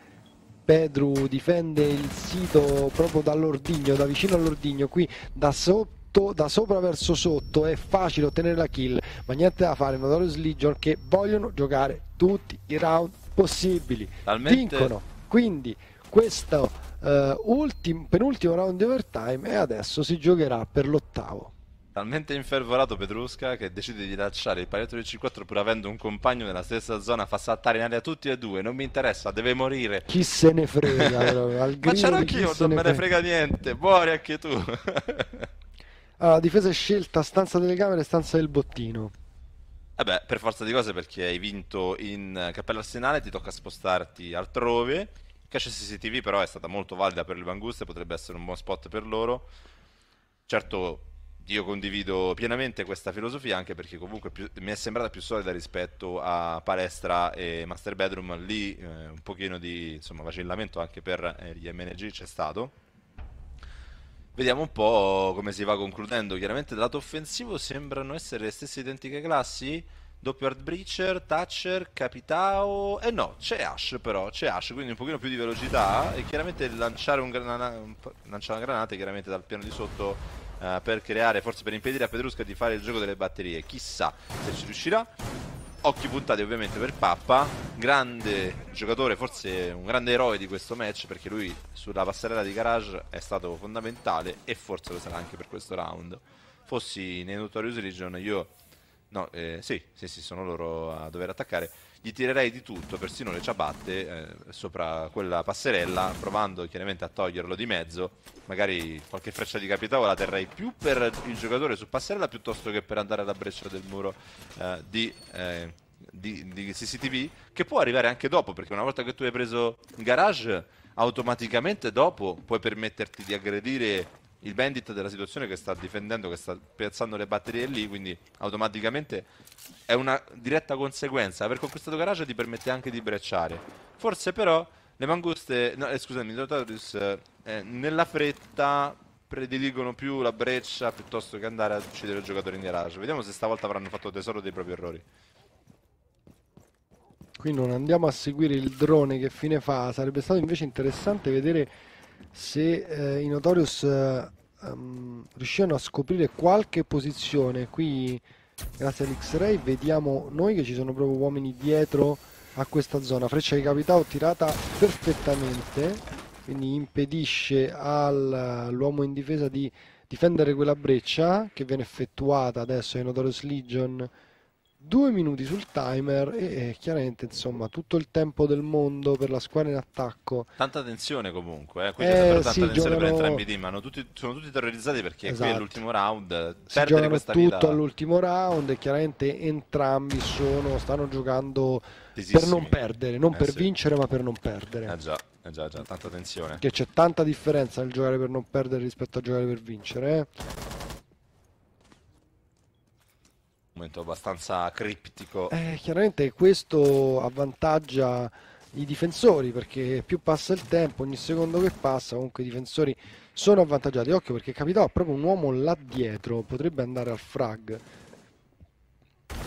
Pedro difende il sito proprio dall'ordigno, da vicino all'ordigno, qui da sotto da sopra verso sotto è facile ottenere la kill ma niente da fare Notorious Legion che vogliono giocare tutti i round possibili. Talmente... vincono. Quindi questo uh, ultim, penultimo round di overtime e adesso si giocherà per l'ottavo Talmente infervorato Petrusca che decide di lasciare il paletto del C4 pur avendo un compagno nella stessa zona, fa saltare in aria tutti e due, non mi interessa, deve morire. Chi se ne frega, però, Ma c'ero anch'io, non me ne frega niente, muori anche tu. allora, difesa è scelta, stanza delle camere, stanza del bottino. Vabbè, per forza di cose perché hai vinto in Cappello Arsenale, ti tocca spostarti altrove. Cache CCTV però è stata molto valida per le Manguste, potrebbe essere un buon spot per loro. Certo, io condivido pienamente questa filosofia anche perché comunque più, mi è sembrata più solida rispetto a Palestra e Master Bedroom. Lì eh, un pochino di insomma, vacillamento anche per eh, gli MNG c'è stato. Vediamo un po' come si va concludendo. Chiaramente lato offensivo sembrano essere le stesse identiche classi. Doppio Hard Breacher, Thatcher, Capitao e eh no, c'è Ash però, c'è Ash, quindi un pochino più di velocità. E chiaramente lanciare, un grana- lanciare una granata chiaramente dal piano di sotto uh, per creare, forse per impedire a Pedrusca di fare il gioco delle batterie. Chissà se ci riuscirà. Occhi puntati ovviamente per Pappa, grande giocatore, forse un grande eroe di questo match perché lui sulla passerella di garage è stato fondamentale e forse lo sarà anche per questo round. Fossi nei Notorious Legion io No, eh, sì, sì, sì, sono loro a dover attaccare. Gli tirerei di tutto, persino le ciabatte, eh, sopra quella passerella, provando chiaramente a toglierlo di mezzo. Magari qualche freccia di capitavo la terrei più per il giocatore su passerella piuttosto che per andare alla breccia del muro eh, di, eh, di, di CCTV, che può arrivare anche dopo, perché una volta che tu hai preso garage, automaticamente dopo puoi permetterti di aggredire il bandit della situazione che sta difendendo, che sta piazzando le batterie lì, quindi automaticamente è una diretta conseguenza. Aver conquistato Garage ti permette anche di brecciare. Forse però le manguste, no, eh, scusami, Notorious, eh, nella fretta prediligono più la breccia piuttosto che andare ad uccidere il giocatore in garage. Vediamo se stavolta avranno fatto tesoro dei propri errori. Qui non andiamo a seguire il drone che fine fa, sarebbe stato invece interessante vedere se eh, i Notorious eh, um, riuscivano a scoprire qualche posizione. Qui grazie all'X-Ray vediamo noi che ci sono proprio uomini dietro a questa zona. Freccia di capitao tirata perfettamente, quindi impedisce all'uomo in difesa di difendere quella breccia che viene effettuata adesso ai Notorious Legion due minuti sul timer e, chiaramente insomma tutto il tempo del mondo per la squadra in attacco tanta tensione comunque eh? quindi eh, tanta sì, tensione giocano... per entrambi i team Hanno tutti, sono tutti terrorizzati perché esatto. qui è esatto. l'ultimo round si perdere questa tutto vita... all'ultimo round e chiaramente entrambi sono, stanno giocando Tesissimi. per non perdere non eh, per sì. vincere ma per non perdere eh già, eh già, già tanta tensione che c'è tanta differenza nel giocare per non perdere rispetto a giocare per vincere eh? Momento abbastanza criptico. Eh, chiaramente questo avvantaggia i difensori perché più passa il tempo, ogni secondo che passa, comunque i difensori sono avvantaggiati. Occhio perché capitava proprio un uomo là dietro, potrebbe andare al frag.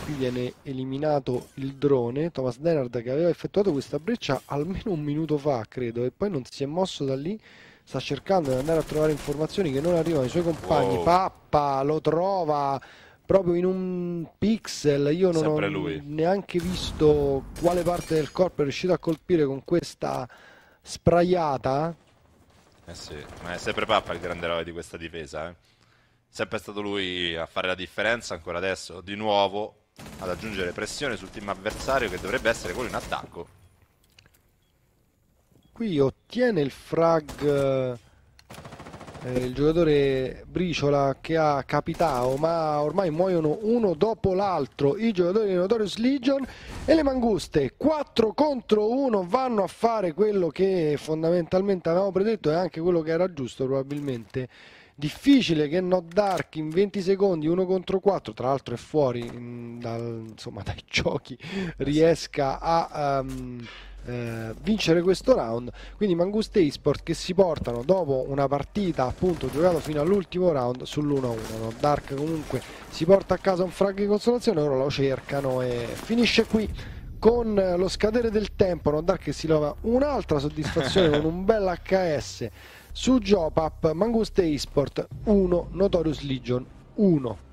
Qui viene eliminato il drone, Thomas Denard che aveva effettuato questa breccia almeno un minuto fa, credo, e poi non si è mosso da lì. Sta cercando di andare a trovare informazioni che non arrivano ai suoi compagni. Wow. Pappa lo trova, proprio in un pixel io non Sempre ho lui. neanche visto quale parte del corpo è riuscito a colpire con questa sprayata eh sì ma è sempre Pappa il grande eroe di questa difesa eh. sempre stato lui a fare la differenza ancora adesso di nuovo ad aggiungere pressione sul team avversario che dovrebbe essere quello in attacco qui ottiene il frag eh, il giocatore Briciola che ha Capitao ma ormai muoiono uno dopo l'altro. I giocatori di Notorious Legion e le manguste 4 contro 1 vanno a fare quello che fondamentalmente avevamo predetto e anche quello che era giusto probabilmente. Difficile che No Dark in 20 secondi 1 contro 4 tra l'altro è fuori in, dal, insomma, dai giochi riesca a um, eh, vincere questo round. Quindi Manguste Esport che si portano dopo una partita appunto giocata fino all'ultimo round sull'1-1. No? Dark comunque si porta a casa un frag di consolazione, ora lo cercano e finisce qui con lo scadere del tempo. No? Dark si leva un'altra soddisfazione con un bel HS su Jopap Manguste Esport 1 Notorious Legion 1